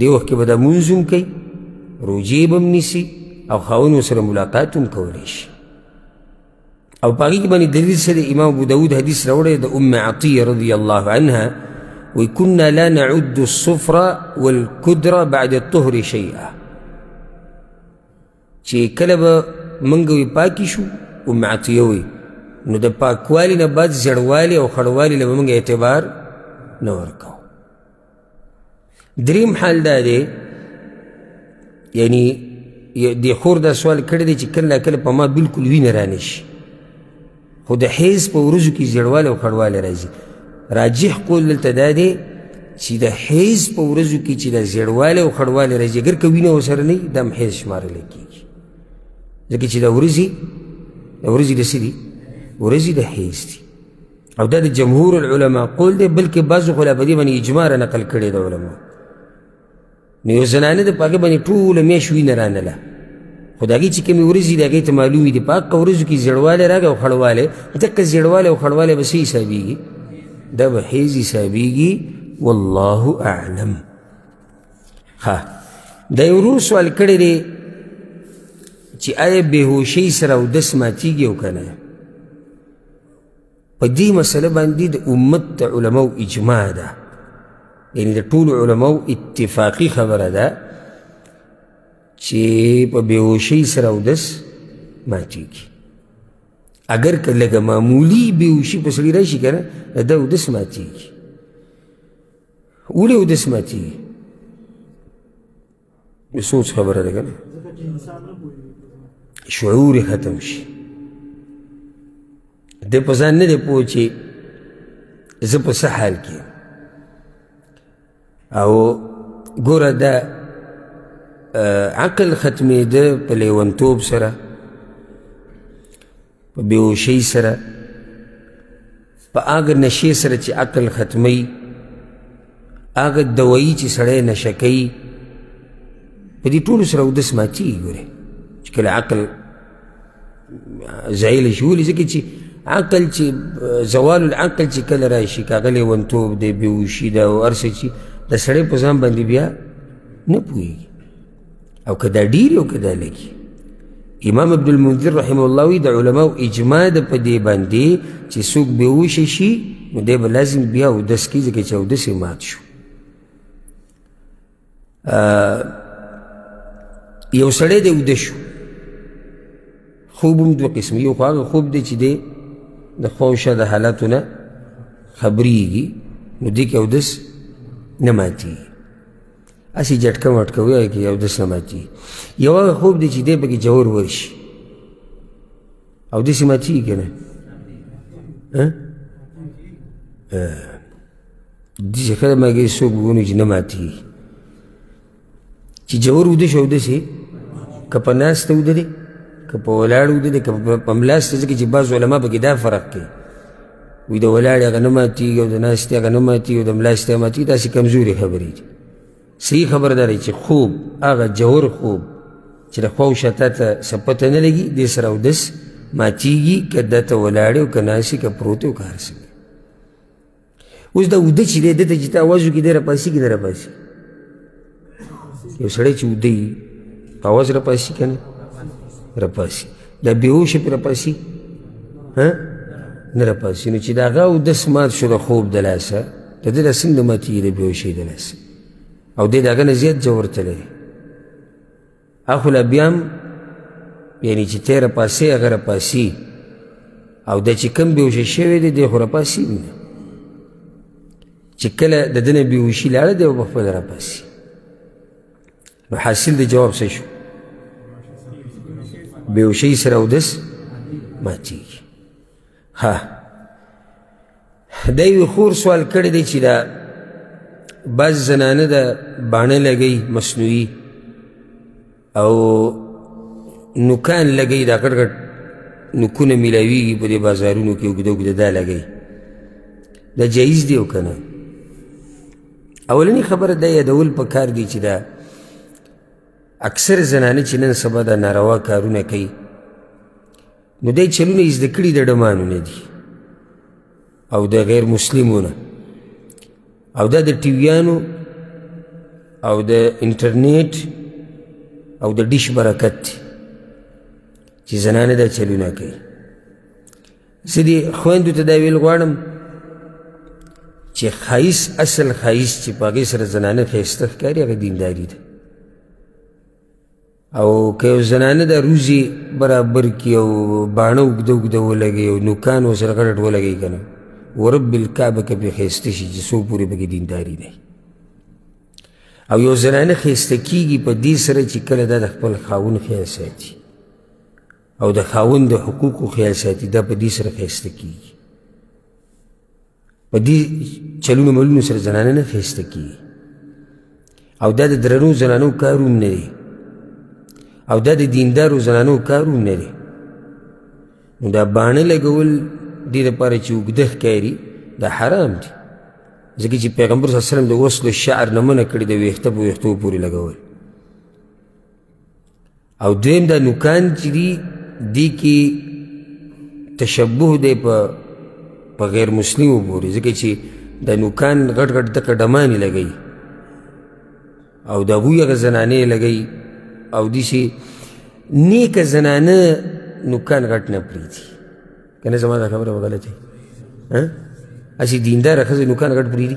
دې وخت کې به دا مونځ هم کوي روژې به هم نیسي او خاون سره ملاقات هم کولی شي او پاګی کې باندې دلیل سره امام ابو داود حدیث راوړی د ام عطیه رضی الله عنها وی كنا لا نعد الصفر والكدر بعد الطهر شيئا چې کله به منګ وی پاکی شو ام عطیه وی نو د پاکوالی نه بعد زړوالی او خړوالی له منګ اعتبار نه ورکاو دریم حال دا دی یعنی د خور دا سوال کړی دی چې کله نا کله په ما بلکل وینه رانه شي خو د حیض په ورځو کې زیړوالی او خړوالی راځي راجح قول دلته دا دی چې د حیض په ورځو کې چې د زیړوالی او خړوالی راځي اګر که وینه ورسره نه وي دا هم حیض شمارلی کېږي ځکه چې دا ورځي دا ورځي د څه دي ورځي د حیض دي او دا د جمهور العلماء قول دی بلکې بعضو خو لا په دې باندې اجماع را نقل کړی د علما نو یو زنانه د په هغې باندې ټوله میاشت وینه رانله خو د هغې چې کومې ورځې دي هغې ته معلومې دي په هغه ورځو کې زیړوالی راغی او خړوالی ځکه زیړوالی او خړوالی به څه حسابېږي دا به حیض حسابېږي والله اعلم ها دا یو ورور سوال کړی دی چې آیا بېهوشۍ سره اودس ماتېږي او که نه په دې مسله باندې د امت د علماو اجماع ده یعنی د ټولو علماو اتفاقی خبره ده چې په بېهوشۍ سره اودس ماتېږي اگر که لږه معمولي بېهوشي په سړي راشي که نه د ده اودس ماتېږي ولې اودس ماتېږي د سوچ خبره ده کنه شعور ختم شي د په ځان نه دی پوه چې زه په څه حال کې او ګوره د عقل ختمېده په لیونتوب سره په بیوشی سره په هغه نشې سره چې عقل ختمی هغه دوایی چې سړی نشه کوي په دې ټولو سره اودس ماتېږي ګورې چې کله عقل زایل شي ولې ځکه چې عقل چې زوال العقل چې کله راشي که هغه لیونتوب دی بېهوشي ده او هر څه چې د سړی په ځان باندې بیا نه پوهېږي او که دا ډېر او که دا لږي امام ابن المنذر رحمه الله وی د علماو اجماع ده په دې باندې چې څوک بېهوش شي نو دی به لازم بیا اودس کړي ځکه چې اودس یې مات شو یو سړی دی اوده شو خوب هم دوه قسم یو خو هغه خوب دی چې دی د خوشه د حالاتو نه خبرېږي نو دې کې اودس نه ماتېږي اسی جټکه وټکه وای کې یو د سماتی یو هغه خوب دی چې دی پکې جوور ورشي او د سماتی کنه ها د ځکه ما کې سو ګونو چې نه ماتي چې جوور ودی شو د سي کپه ناس ته ودی کپه ولاړ ودی کپه پملاس ته ځکه چې بعض علما پکې دا فرق کوي وي د ولاړې هغه نه ماتېږي او د ناستې هغه نه ماتېږي او د ملا ستې ماتېږي داسې کمزورې خبرې دي صحیح خبره دا چې خوب هغه جوور خوب چې د خوا او شاته ته څه پته نه لګي دې سره اودس ماتېږي که ده ته ولاړې او که ناستې که پروت او که هر څه اوس دا اوده چې دی ده ته چې ته اواز وکړي دی راپاسېږي نه راپاسېږي یو سړی چې وده وي په اواز راپاسي که نه راپاسي دا بېهوشه پرې راپاسي نه راپاسي نو چې د هغه اودس مات شو د خوب د لاسه د ده دا څنګه ماتېږي د بېهوشۍ د لاسه او دی د هغه نه زیات ځور تللی اخو لا بیا هم یعنې چې تی راپاسې هغه راپاسي او دا چې کوم بېهوشه شوی دی دی خو راپاسي وي نه چې کله د ده نه بېهوشي لاړه دی او په خپله راپاسي نو حاصل د جواب څه شو بېهوشۍ سره اودس ماتېږي ها د یوې خور سوال کړی دی چې دا بعض زنانه د باڼه لګوي مصنوعي او نوکان لګوي دا غټ غټ نوکونه میلاویږي په دې بازارونو کې اوږده اوږده دا لګوي دا جایز دی او که نه اولنی خبره دا یادول په کار دی چې دا اکثر زنانه چې نن سبا دا ناروا کارونه کوي نو دی چلونه یې زده کړي د ډمانو نه دي او د غیر مسلمونه او دا د ټیویانو او د انټرنیټ او د ډیش برکت دی چې زنانه دا چلونه کوي زه دې خویندو ته دا ویل غواړم چې ښایست اصل ښایست چې په هغې سره زنانه ښایسته ښکاري هغه دینداري ده او که یو زنانه دا روزي برابر کړي او باڼه اوږده اوږده ولګوي او نوکان ورسره غټ ولګوي که نه ورب الکعبه که پرې ښایسته شي چې څو پورې پکې دینداري دی او یو زنانه ښایسته کیږي په دې سره چې کله دا د خپل خاوند خیال ساتي او د خاوند د حقوقو خیال ساتي دا په دې سره ښایسته کیږي په دې چلونو ملونو سره زنانه نه ښایسته کېږي او دا د درنو زنانو کار هم نه دی او دا د دیندارو زنانو کار هم نه دی نو دا باڼه لګول دې دپاره چې اوږده ښکاري دا حرام دي ځکه چې پیغمبر صلی وسلم د وصل شعر نه منع کړي د ویښته په ویښتو پورې لګول او دویم دا نوکان چې دي دې کې تشبه دی په په غیر مسلمو پورې ځکه چې د نوکان غټ غټ دغه ډمانې لګوي او د هغوی هغه زنانې لګوي او داسې نیکه زنانه نوکان غټ نه پرېږدي که نه زما دا خبره به غلطه وي هسې دینداره ښځې نوکان غټ پرېږدي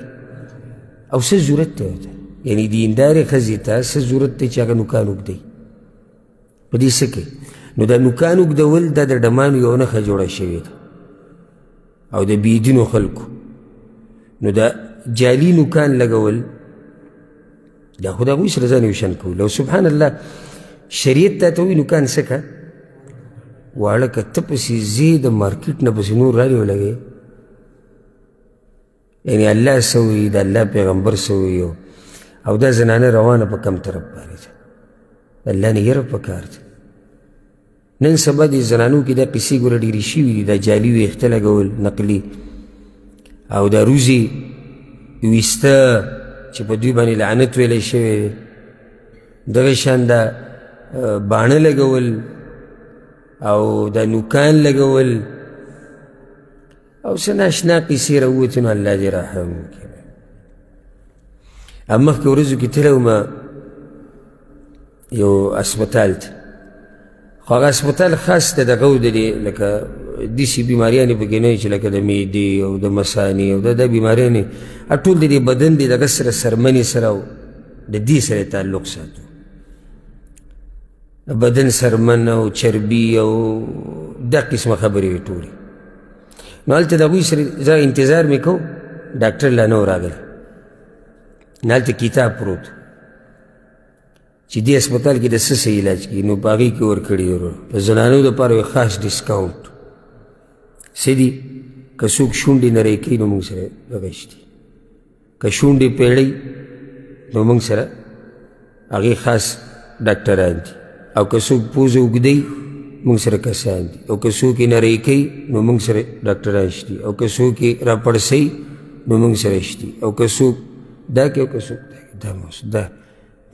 او څه ضرورت دی ورته یعنې دیندارې ښځې ته څه ضرورت دی چې هغه نوکان اوږدوي په دې څه کوي نو دا نوکان اوږدول دا د ډمانو یو نښه جوړه شوې ده او د بېدینو خلکو نو دا جعلي نوکان لګول دا خو د هغوی سره ځان یو شان کوو لو سبحان الله شریعت تا ته وایي نو کان څه که واړه که ته پسې ځې د مارکیټ نه پسې نور رالې ولګې یعنی الله څه وایي د الله پیغمبر څه وایي او دا زنانه روانه په کم طرف باندې ده الله نه یره پکار ده نن سبا د زنانو کې دا قصې ګوره ډېرې شوي دي دا جعلي ویښته لګول نقلي او دا روزي ویسته چې په دوی باندې لعنت ویلی شوی دی دغه شان دا باڼه لګول او دا نوکان لګول او څه ناشنا قیسې راووتې نو الله دې رحم وکړي مخکې ورځو کې تللی وم یو اسپتال ته خو هغه اسپتال خاص ته دغه ودرې لکه داسې بیماریانې پکې نه چې لکه د معدې او د مثانې او دا دا بیماریانې ټول د دې بدن د دغه سره سرمنې سره او د دې سره تعلق ساتو د بدن سرمن او چربي او دا قسمه خبرې وې ټولې نو هلته د هغوی سره زه انتظار مې کو ډاکټر لا نه و راغلی نه هلته کتاب پروت چې دې هسپتال کې د څه څه علاج کېږي نو په هغې کې ورکړي ورور د زنانو دپاره یو خاص ډسکاونټ څه دي که څوک شونډې نری کوي نو موږ سره دغه شتي که شونډې پیړوي نو موږ سره هغې خاص ډاکټران دي او که څوک پوزه اوږدوي موږ سره کسان دي او که څوک یې نری کوي نو موږ سره ډاکټران شتي او که څوک یې راپړسوي نو موږ سره شتي او که څوک دا کوي او که څوک دا دا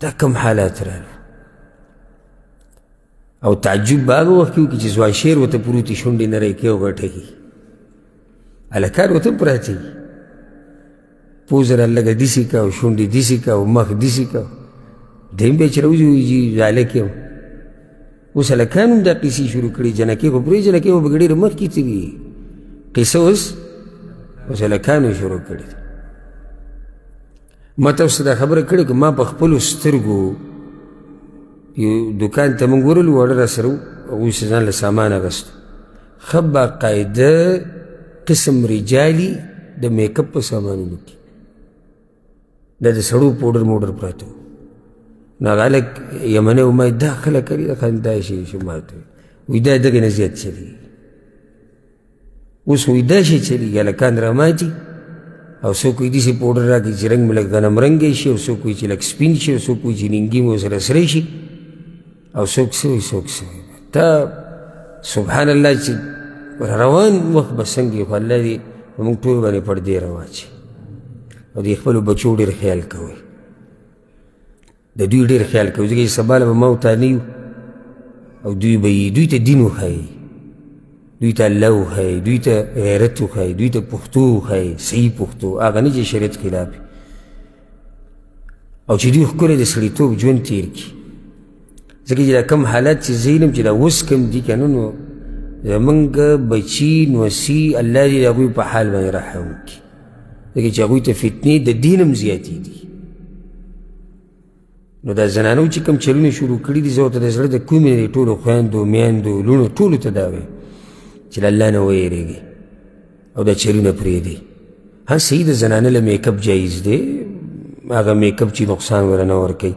دا کم حالات راغلي او تعجب به هغه وخت کې وکړي چې ځوان شعر ورته پروت وي شونډې نری کوي او غټه کوي هلکان ورته هم پراته وي پوزه را لږه داسې که او شونډې داسې که او مخ داسې که دی هم بېچاره وځي وایي جي زه هلک یم اوس هلکان هم دا قیسې شروع کړي جنکې خو پرې جنکې خو به ډېره مخکې څه وي قیسه اوس اوس هلکانو شروع کړې ده ما تاسو ته دا خبره کړې که ما په خپلو سترګو یو دکان ته مونږ ورلو واړه را سره وو هغوی څه ځان له سامان اخېستو ښه باقاعده قسم رجالي د میک اپ په سامانونو کې دا د سړو پوډر موډر پراته وو نو هغه هلک یمنی وما دا خلک کړي دا خلک دا شي شي ما ته وایي دا دغې نه زیات چلېږي اوس وایي دا شی څه دي هلکان راماتي او څوک وایي داسې پوډر راکړي چې رنګ مې لږ غنمرنګی شي او څوک وایي چې لږ سپین شي او څوک وایي چې نینګي مې ورسره سره شي او څوک څه وایي څوک څه وایي تا سبحان الله چې روان وخت به څنګه یې خو الله دې په موږ ټول باندې پردې راواچي او د خپلو بچو ډېر خیال کوئ د دوی ډېر خیال کوي ځکه چې سبا له به ما او تا نه یو او دوی به یې دوی ته دین وښایي دوی ته الله وښایي دوی ته غیرت وښایي دوی ته پښتو وښایي صحیح پښتو هغه نه چې شریعت خلاف او چې دوی ښکلی د سړیتوب ژوند تېر کړي ځکه چې دا کم حالات چې زه علم چې دا اوس کم دي که نه نو زمونږ بچي نوسي الله دې د هغوی په حال باندې رحم وکړي ځکه چې هغوی ته فتنې د دین هم زیاتې دي نو دا زنانو چې کوم چلونه شروع کړي دي زه ورته د زړه د کومې د ټولو خویندو میندو لوڼو ټولو ته دا وایم چې له الله نه ویرېږي او دا چلونه پرېږدي ها صحیح د زنانه له میکپ جایز دی هغه میکپ چې نقصان ولا نه ورکوي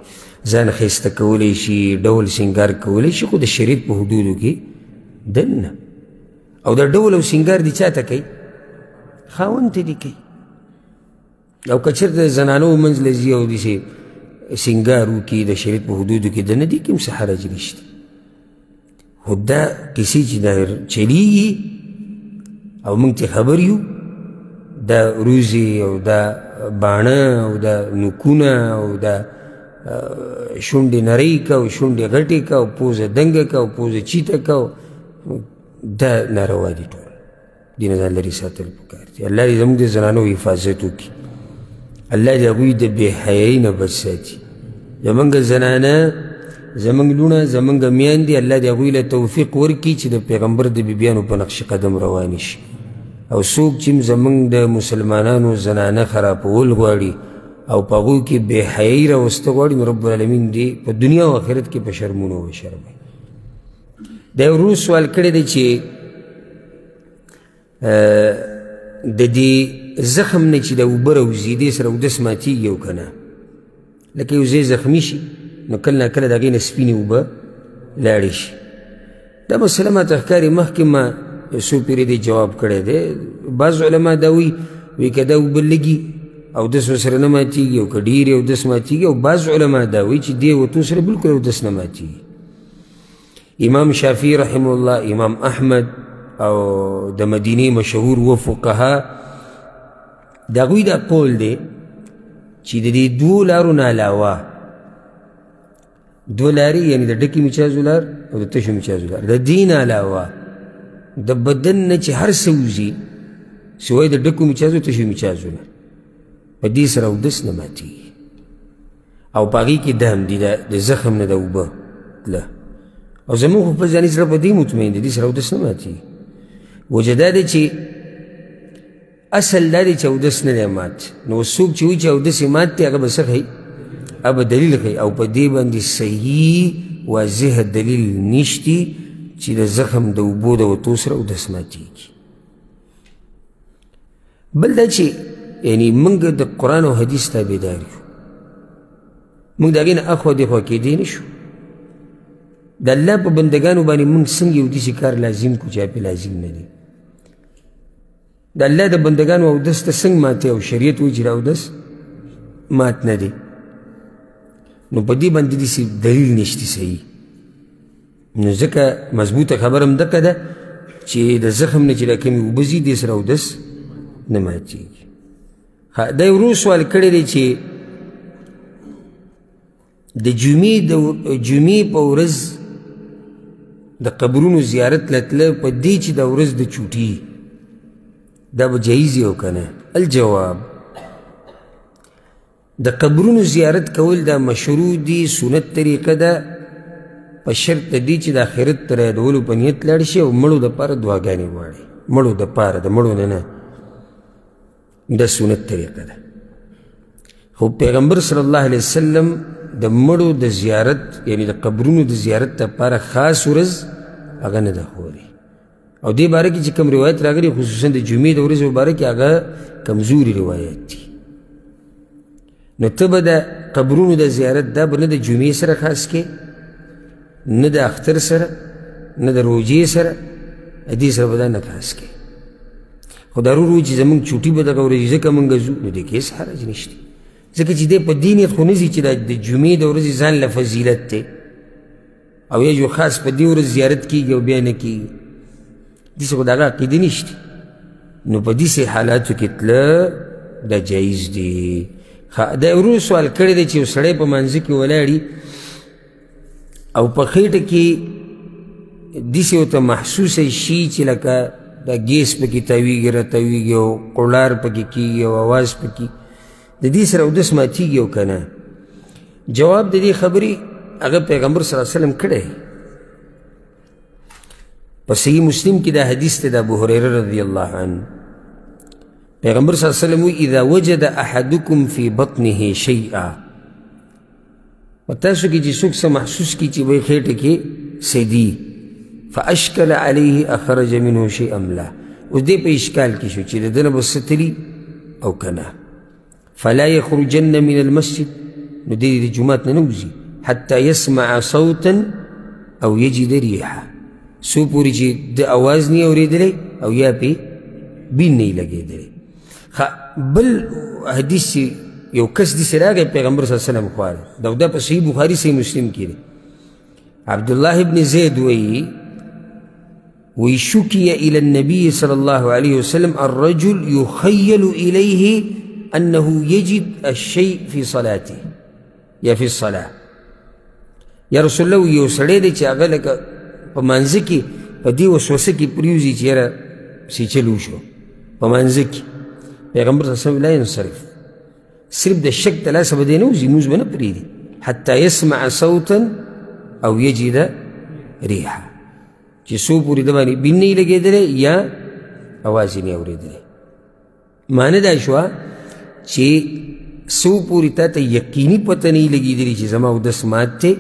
ځان ښایسته کولی شي ډول سنګار کولی شي خو د شریعت په حدودو کې دننه او دا ډول او سنګار دي چاته کوي خاوند ته دي کوي او که چېرته د زنانو منځ له ځي او داسې سنګار وکړي د شریعت په حدودو کې د نه دي کوم څه حرج نشته خو دا کیسې چې دا چلیږي او موږ چې خبر یو دا روزي او دا باڼه او دا نکونه او دا شونډې نرۍ که او شونډې غټې که او پوزه دنګه که او پوزه چیته که دا ناروا دي ټول دې نه ځان لرې ساتل پکار دي الله دې زموږ د زنانو حفاظت وکړي الله دې هغوی د بې حیایۍ نه بچ ساتي زموږ زنانه زموږ لوڼه زموږ میندې الله دې هغوی له توفیق ورکړي چې د پیغمبر د بیبیانو په نقش قدم روانې شي او څوک چې زموږ د مسلمانانو زنانه خرابول غواړي او په هغوی کې بې حیایي راوسته غواړي نو رب العالمین دې په دنیا او آخرت کې په شرمونو وشرموي د ورو سوال کړی دی چې د دې زخم نه چې د اوبه راوځي دې سره اودس ماتیږي او که نه لکه یو ځای زخمي شي نو کله نا کله د هغې نه سپینې اوبه لاړې شي دا مسله ماته ښکاري مخکې ما یو څو پیرې دې جواب کړی دی بعض علما دا وایي وایي که دا اوبه لږي اودس ورسره نه ماتیږي او که ډېرې اودس ماتیږي او بعض علما دا وایي چې دې اوتو سره بلکل اودس نه ماتیږي امام شافعي رحم الله امام احمد او د مدینه مشهور و فقها د هغوی دا قول دی چې د دې دوو لارو نه علاوه دوه لارې یعنی د ډکې مچازو لار او د تشو مچازو لار د دې نه علاوه د بدن نه چې هر څه وځي سوای د ډکو مچازو تشو مچازو نه په دې سره اودس نه ماتېږي او په هغې کې دم دي د زخم نه د اوبه تله او زموږ خو خپل ځاني زړه په دې مطمئن دی دې سره اودس نه ماتېږي وجه دا دی چې اصل دا دی چې اودس نه دی مات نو څوک چې وایي چې اودس یې مات دی هغه به څه ښیي هغه به دلیل ښیي او په دې باندې صحیح واضح دلیل نشتی چې د زخم د اوبو د وتو سره اودس ماتېږي بل دا چې یعنی موږ د قرآن او حدیث تابعدار یو موږ د هغې نه اخوا دېخوا کېدی نه شو د الله په بندګانو باندې موږ څنګه یو داسې کار لازم کړو چې هغه لازم نه دی د الله د بندګانو اودس ته څنګه ماتې او شریعت وایي چې د اودس مات نه دی نو په دې باندې داسې دلیل نشته صحیح نو ځکه مضبوطه خبره هم دکه ده چې د زخم نه چې دا کومې اوبه ځي دې سره اودس نه ماتېږي دی ورو سوال کړی دی چې د جمعې د جمعې په ورځ د قبرونو زیارت له تله په دې چې دا ورځ د چوټي دا به جایز او که نه الجواب د قبرونو زیارت کول دا مشروع دي سنت طریقه ده په شرط د دې چې د آخرت تر یادولو په نیت لاړ شي او مړو دپاره دعاګانې وغواړي مړو دپاره د مړو نه نه دا سنت طریقه ده خو پیغمبر صلی الله علیه وسلم د مړو د زیارت یعنی د قبرونو د زیارت لپاره خاص ورځ هغه نه ده ښوولې او دې باره کې چې کوم روایت راغلی خصوصا د جمعې د ورځې په باره کې هغه کمزوري روایت دي نو ته به د قبرونو د زیارت دا به نه د جمعې سره خاص کې نه د اختر سره نه د روژې سره دې سره به دا نه خاص کې خو دا روز چې زمونږ چوټي به دغه ورځې ځکه مونږ ځو نو دې کې هېڅ حرج نشته ځکه چې دی په دې نیت خو نه ځي چې د جمعې د ورځې ځان له فضیلت دی او یې جو خاص په دې ورځ زیارت کېږي او بیا نه کېږي داسې خو د هغه عقیدې نشته نو په داسې حالاتو کې تله دا جایز دی د ورو سوال کړی دی چې یو سړی په منځه کې ولاړي او په خېټه کې داسې ورته محسوسه شي چې لکه دا ګیس پکې تاویږي راتاویږي او قلار پکې کیږي او اواز پکې د دې سره اودس ماتیږي او که نه جواب د دې خبرې هغه پیغمبر صلی الله علیه وسلم کړی په صحیح مسلم کې دا حدیث دی د ابو هریره رضی الله عنه پیغمبر صلی الله علیه وسلم اذا وجد احدکم فی بطنه شیئا په تاسو کې چې څوک څه محسوس کړي چې وایي خېټه کې څه دي فاشکل علیه اخرج منه شي ام لا اوس دې په اشکال کې شو چې د ده نه به څه تلي او که نه فلا یخرجن من المسجد نو دې د جومات نه نه وځي حتی یسمع صوتا او یجد ریحه څو پورې چې د اواز نه یې اورېدلی او یا پې بین نه یې لګېدلی بل حدیث چې یو کس داسې راغی پیغمبر صلی الله علیه وسلم خوا دا دا په صحیح بخاري صحیح مسلم کې دی عبدالله ابن زید وایي وی شکی الى النبي صلی الله علیه وسلم الرجل يخيل الیه انه یجد الشیء فی صلاته یا فی الصلاه یا رسول الله یو سړی دی چې هغه لکه په منځ کې په دې وسوسه کې پریوزي چې یاره سیچل وشو په منځ کې پیغمبر صلی الله علیه وسلم لا ینصرف صرف د شک د لاسه به دی نه وځي لمونځ به نه پرېږدي حتی یسمع صوتا او یجد ریحا چې څو پورې د باندې بین نه لګېدلی یا اواز یې نه اورېدلی معنی دا شوه چې څو پورې تا ته یقیني پته نه لګېدلي چې زما اودس مات دی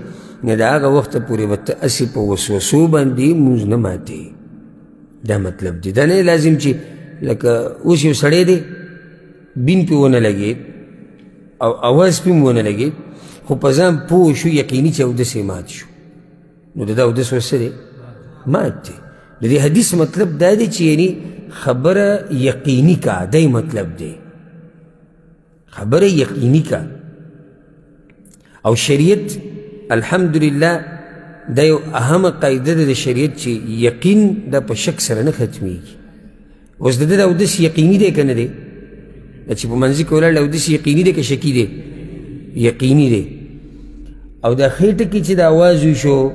نو د هغه وخته پورې به ته هسې په وسوسو باندې مونځ نه ماتې دا مطلب دی دا نه لازم چې لکه اوس یو سړی دی بین پې ونه لګېد او اواز پې هم ونه لګېد خو په ځان پوه شو یقیني چې اودس یې مات شو نو د دا اودس وس دی مات دی د دې حدیث مطلب دا دی چې یعنی خبره یقیني کا دی مطلب دی خبره یقیني کا او شریعت الحمدلله دا یو اهمه قاعده ده د شریعت چې یقین دا په شک سره نه ختمیږي اوس د ده د اودس یقیني دی که نه دی دا چې په منځي کې ولاړ اودس یقیني دی که شکي دی یقیني دی او د خېټه کې چې د اواز وشو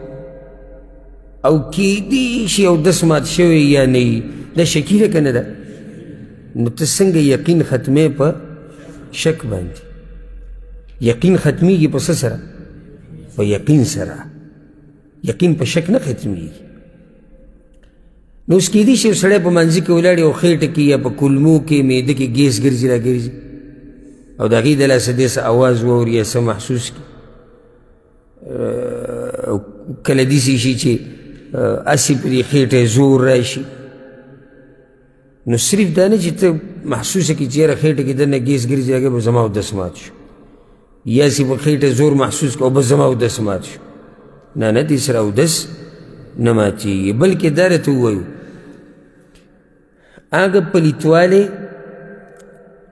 او کیدی شي اودس مات شوی یا نه وي دا شکي ده که نه ده نو ته څنګه یقین ختمې په شک باندې یقین ختمیږي په څه سره په یقین سره یقین په شک نه ختمېږي نو اوس کېدی شي سړی په منځي کې ولاړ او خېټه کې یا په کولمو کې معده کې ګیس ګرځي را ګرځي او د هغې د لاسه دې څه اواز واوري یا څه محسوس کړي کله داسې شي چې هسې پرې خېټه زور راشي نو صرف دا نه چې ته محسوسه کړي چې یاره خېټه کې دننه ګیس ګرځي هغه به زما اودس مات شو یا چې په خېټه زور محسوس کړه او بس زما اودس مات شو نه نه دې سره اودس نه ماتېږي بلکې دا راته ووایو هغه پلیتوالی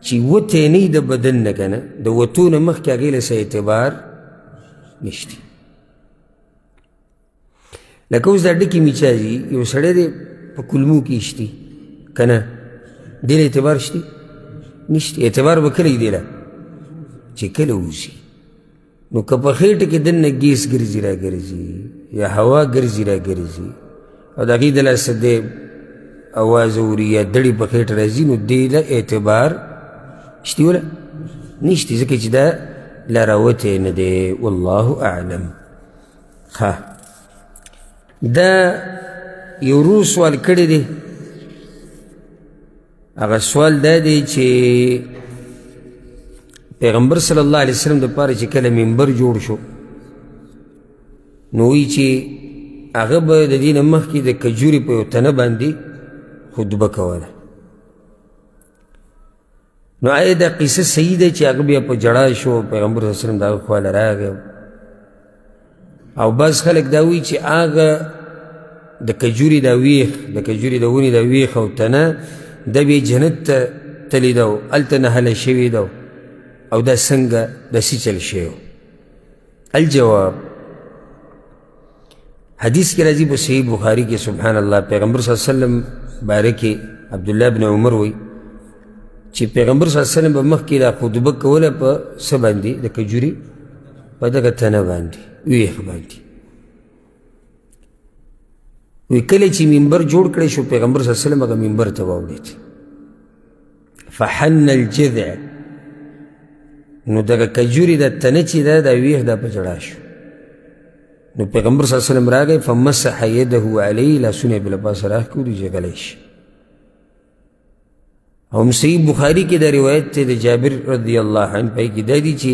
چې وتی نه د بدن نه که نه د وتو نه مخکې هغې له څه اعتبار نشته لکه اوس دا ډکې میچا دي یو سړی دی په کلمو کې شتي که نه دې له اعتبار شتي نشته اعتبار به کله دی له چې کله وځي نو که په خېټه کې دننه ګیس ګرځي را ګرځي یا هوا ګرځي را ګرځي او د هغې د لاسه دی اواز اوري یا دړي په خېټه راځي نو دې له اعتبار شتي ولا نشته ځکه چې دا لا راوتی نه دی والله اعلم ها دا یو رو سوال کړی دی هغه سوال دا دی چې پیغمبر صلی الله علیه وسلم د پاره چې کله منبر جوړ شو نو وی چې هغه به د دې نه مخکې د کجوري په یو تنه باندې خطبه کوله نو آیا دا قصه صحیح ده چې هغه بیا په جړا شو پیغمبر صلی الله علیه وسلم د هغه خواله راغی او بعض خلک دا وایي چې هغه د کجوري دا ویښ د کجوري د ونې دا ویښ او تنه د بیا جنت ته تللی ده هلته نهلی شوی ده او دا څنګه داسې چل شوی الجواب حدیث کې راځي په صحیح بخاری کې سبحان الله پیغمبر صلی الله علیه وسلم باره کې عبدالله بن عمر وایي چې پیغمبر صلی الله علیه وسلم به مخکې دا خطبه کوله په څه باندې د کجوري په دغه تنه باندې ویښ باندې وی کله چې منبر جوړ کړی شو پیغمبر صلی الله علیه وسلم هغه منبر ته واوړېد فحن الجذع نو دغه کجوري د تنه چې ده د ویښ دا په جړا شو نو پیغمبر صلی الله علیه وسلم راغی فمسح یده علی لاسونه یې په له پاسه راښکو دي چې غلی شي او صحیح بخاری کې دا روایت دی د جابر رضی الله عنه پای کې دا دي چې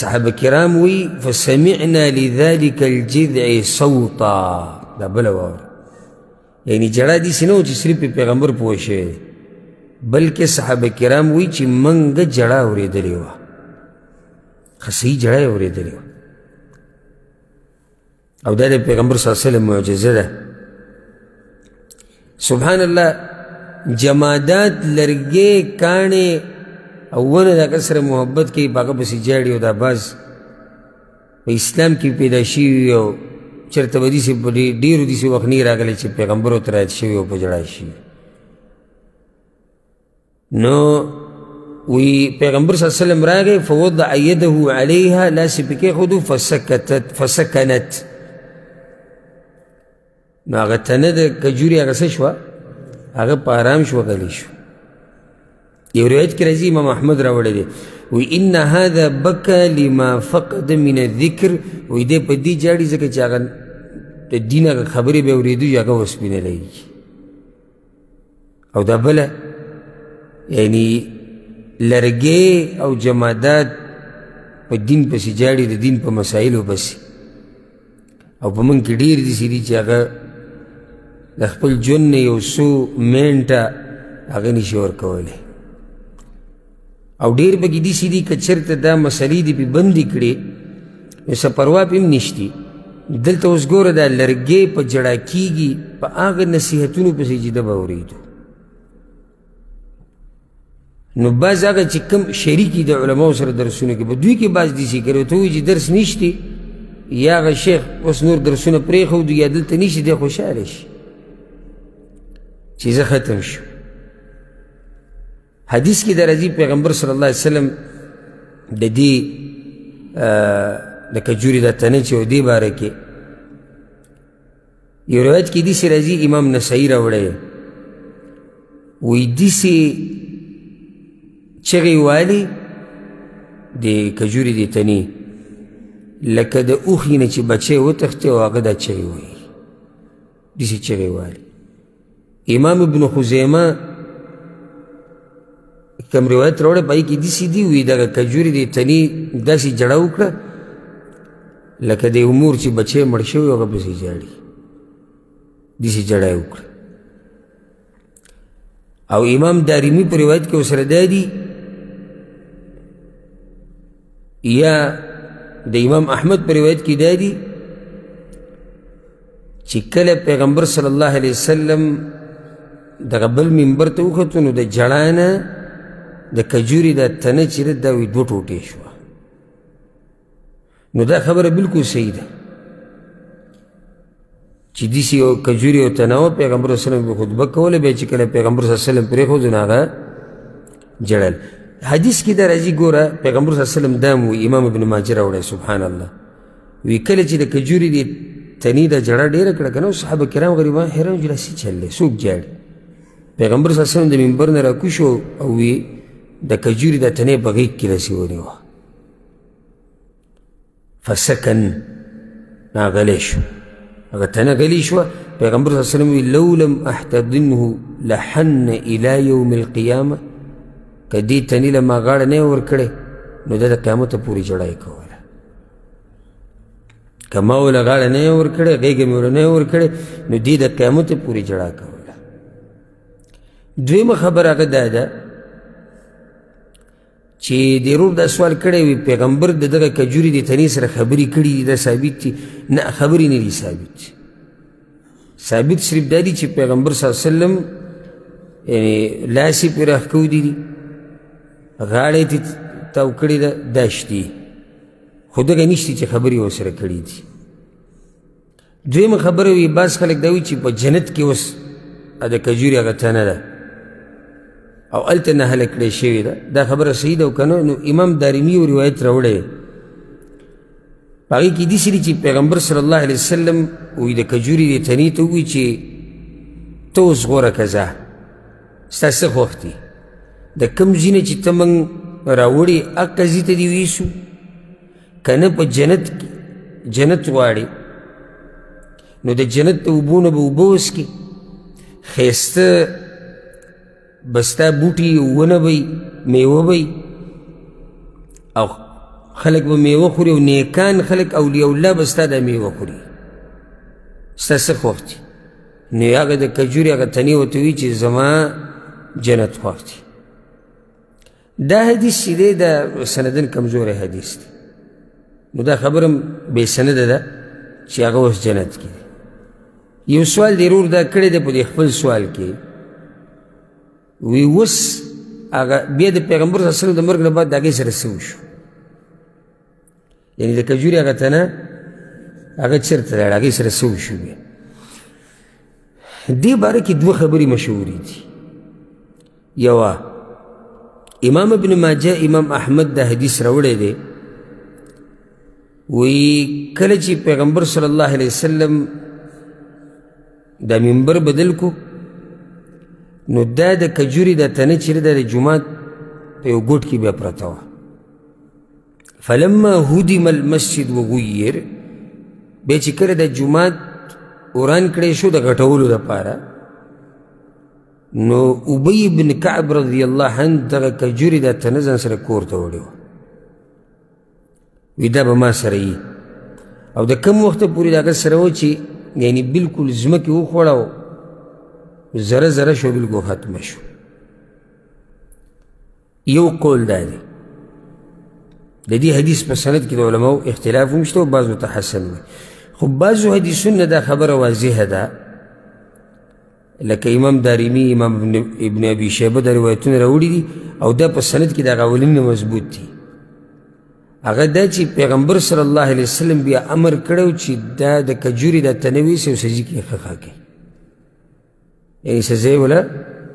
صحابه کرام وی فسمعنا لذلك الجذع صوتا دا بل واور یعنی جړا دي سينو چې صرف پیغمبر پوه شي بلکې صحابه کرام وی چې منګه جړا اورېدلې و خصي جړا اورېدلې و او دا د پیغمبر صلی الله علیه وسلم معجزه ده سبحان الله جمادات لرګې کاڼې او ونه د کسره محبت کې باغه پسې جاړي او دا باز په اسلام کې پیدا شوي او چېرته به داسې په ډېرو داسې وخت نه راغلی چې پیغمبرو ته رایت شوي او په ژړا شي نو وی پیغمبر صلی الله علیه وسلم راغی فوضع یده علیها لاس پکې خودو فسکتت فسکنت نو هغه تنه د کجوري هغه څه شوه هغه په آرام شو غلی شو یو روایت کې راځي امام احمد راوړی دی وی ان هذا بکا لما فقد من الذکر وی دې په دې جاړي ځکه چې هغه د دین هغه خبرې به اورېدو یا هغه وسپینه لګي او دا بله یعنی لرګې او جمادات په دین پسې جاړي د دین په مسایلو پسې او په موږ کې ډېر داسې دي چې هغه د خپل ژوند نه یو څو مینټه هغه نشي ورکولی او ډیر پکې دي سي دي که چیرته دا مسلې دي په بندي کړي نو څه پروا په هم نشتی دلته اوس ګوره دا لرګی په جړا کیږي په هغه نصیحتونو پسې چې ده به اورېدو نو بعض هغه چې کوم شریکي د علماو سره درسونه کې په دوی کې بعض دي سي کړي ته وایي چې درس نشتی یا هغه شیخ اوس نور درسونه پرېښودو یا دلته نشي دی خوشحاله شي چې زه ختم شو حدیث کې د رضی پیغمبر صلی الله علیه وسلم د دې د کجوري د تنې چې او دې باره کې یو روایت کې داسې راځي امام نسایي راوړی وایي داسې چغې والي د کجوري د تنې لکه د اوښي نه چې بچی وتښتي او هغه دا چغې وایي داسې چغې والي امام ابن خزیمه کوم روایت راوړی په هغې کې داسې دي وي دغه کجورې دې تنې داسې جړه وکړه لکه د امور چې بچی مړ شوی هغه پسې ژاړي داسې جړه یې وکړه او امام دارمی په روایت کې وسره دا دي یا د امام احمد په روایت کې دا دي چې کله پیغمبر صلی الله علیه وسلم دغه بل منبر ته وختو نو د جړا نه د کجوري د تنه چې ده دا وي دوه ټوټې شوه نو دا خبره بالکل صحیح ده چې داسې یو کجوري او تناوه پیغمبر وسلم به خطبه کوله بیا چې کله پیغمبر صلی وسلم پرېښودو نو هغه جړل حدیث کې دا راځي ګوره پیغمبر صلی وسلم دا مو امام ابن ماجه راوړی سبحان الله وی کله چې د کجوري دې تنی دا جړه ډېره کړه که نه صحابه کرام غریبان حیران شول هسې چل دی څوک جاړي پیغمبر صلی وسلم د منبر نه راکوشو او وی د کجوري د تنې په غېږ کې رسېولې وه فسکن ناغلی شو هغه تنغلی شو پیغمبر صلی الله علیه وسلم وی لو لم احتضنه لحن الى يوم القيامه که دې تنې له ما غاړه نه ورکړې نو ده د قیامته پورې جړای کوله که ما وله غاړه نه ورکړې غېږه مې وله نه ورکړې نو دې د قیامته پورې جړا کوله دویمه خبره هغه دا ده چې د رور دا سوال کړی وي پیغمبر د دغه کجوري د تنې سره خبرې کړي دي دا ثابت دي نه خبرې نه دي ثابت ثابت صرف دا دي چې پیغمبر صلی الله علیه وسلم یعنی لاس یې پرې راښکودي دي غاړه یې تاو کړې ده دا شتي خو دغه نشته چې خبرې ورسره کړي دي دویمه خبره وي بعض خلک دا وي چې په جنت کې اوس د کجوري هغه تنه ده او هلته نه هله کړې شوې ده دا خبره صحیح ده او که نو امام دارمي یو روایت راوړی په هغې کې داسې دي چې پیغمبر صلی الله علیه وسلم وي د کجوري دې تنې ته ووایي چې ته اوس غوره که ځه ستا څه خوښ دي د کوم ځینې چې ته موږ راوړي هغه ځي ته دې ویسو کنه په جنت کې جنت غواړي نو د جنت د اوبو نه به اوبه وڅکي ښایسته به ستا بوټي ونه به میوه به او خلک به میوه خوري او نیکان خلک اولیاء الله به ستا دا میوه خوري ستا څه خوښ دي نو هغه د کجوري هغه تنې ورته وي چې زما جنت خوښ دي دا حدیث چې دی دا سندن کمزوری حدیث دی نو دا خبره هم بې سنده ده چې هغه اوس جنت کې دی یو سوال دی رور دا کړی دی په دې خپل سوال کې وی اوس هغه بیا د پیغمبر صلی الله علیه وسلم د مرګ نه بعد د هغې سره څه وشو یعنی د کجوري هغه تنه هغه چېرته لاړه هغې سره څه وشو بیا دې باره کې دوه خبرې مشهورې دي یوه امام ابن ماجه امام احمد دا حدیث راوړی دی وی کله چې پیغمبر صلی الله علیه وسلم دا منبر بدل کو نو دا د کجوري د تنه چې د جومات په یو ګوټ کې بیا پرته وه فلما هدم المسجد وغیر بیا چې کله د جومات وران کړی شو د غټولو دپاره نو ابی بن کعب رضی الله عنه دغه کجوري د تنه ځان سره کور ته وړی وه وي دا به ما سره یي او د کم وخته پورې د هغه سره و چې یعنی بلکل ځمکې وخوړه او زره زره شو بلکل ختمه شو یو قول دا دی د دې حدیث په سند کې د علماو اختلاف هم شته او بعضو ته حسن وایي خو بعضو حدیثونو دا خبره واضحه ده لکه امام دارمی امام ابن ابي شیبه دا روایتونه راوړي دي او دا په سند کې د هغه اولین مضبوط دي هغه دا چې پیغمبر صلی الله علیه وسلم بیا امر کړو چې دا د کجوري د تنوي سې او سجي کې خخا کوي ایسه ځای وله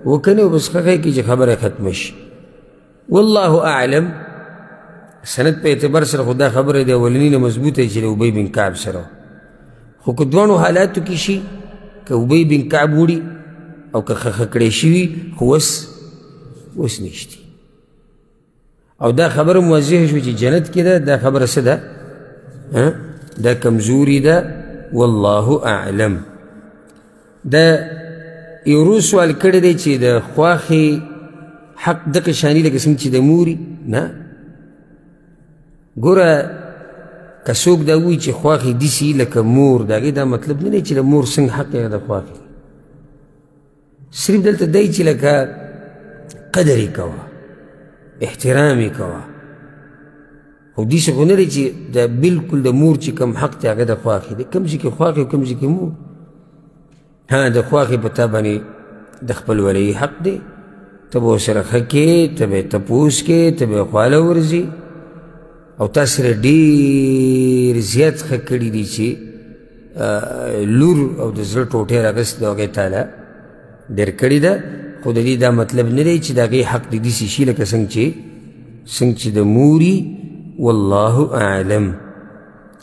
وکنی او بس خخه کی چې خبره ختمه شي والله اعلم سند په اعتبار سره خو دا خبره د اولني نه مضبوطه چې د ابی بن کعب سره خو که دواړو حالاتو کې شي که ابی بن کعب وړي او که خخه کړی شوي خو اوس اوس نشتی او دا خبره موضح شو چې جنت کې ده دا خبره څه ده دا کمزوري ده والله اعلم دا یورو سوال کړی دی چې د خواښې حق دقه شانی لکه څنګه چې د موري نه ګوره که څوک دا وایي چې خواښې داسې لکه مور د هغې دا مطلب نه دی چې د مور څنګه حق دی د خواښې صرف دلته دی چې لکه قدر یې کوه احترام یې کوه خو دې څه خو نه دی چې دا بلکل د مور چې کوم حق دی هغه د خواښې دی کوم ځای کې خواښې او کوم ځای کې مور ها د خواښې په تا باندې د خپل ولي حق دی ته به ورسره ښه کې ته به یې تپوس کې ته به یې خواله ورځي او تاسو را ډیر زیات ښه کړي دي چې لور او د زړه ټوټې راغست د هغې تعالی ډېر کړې ده خو د دې دا مطلب نه دی چې د هغې حق د داسې شي لکه څنګه چې څنګه چې د موري والله اعلم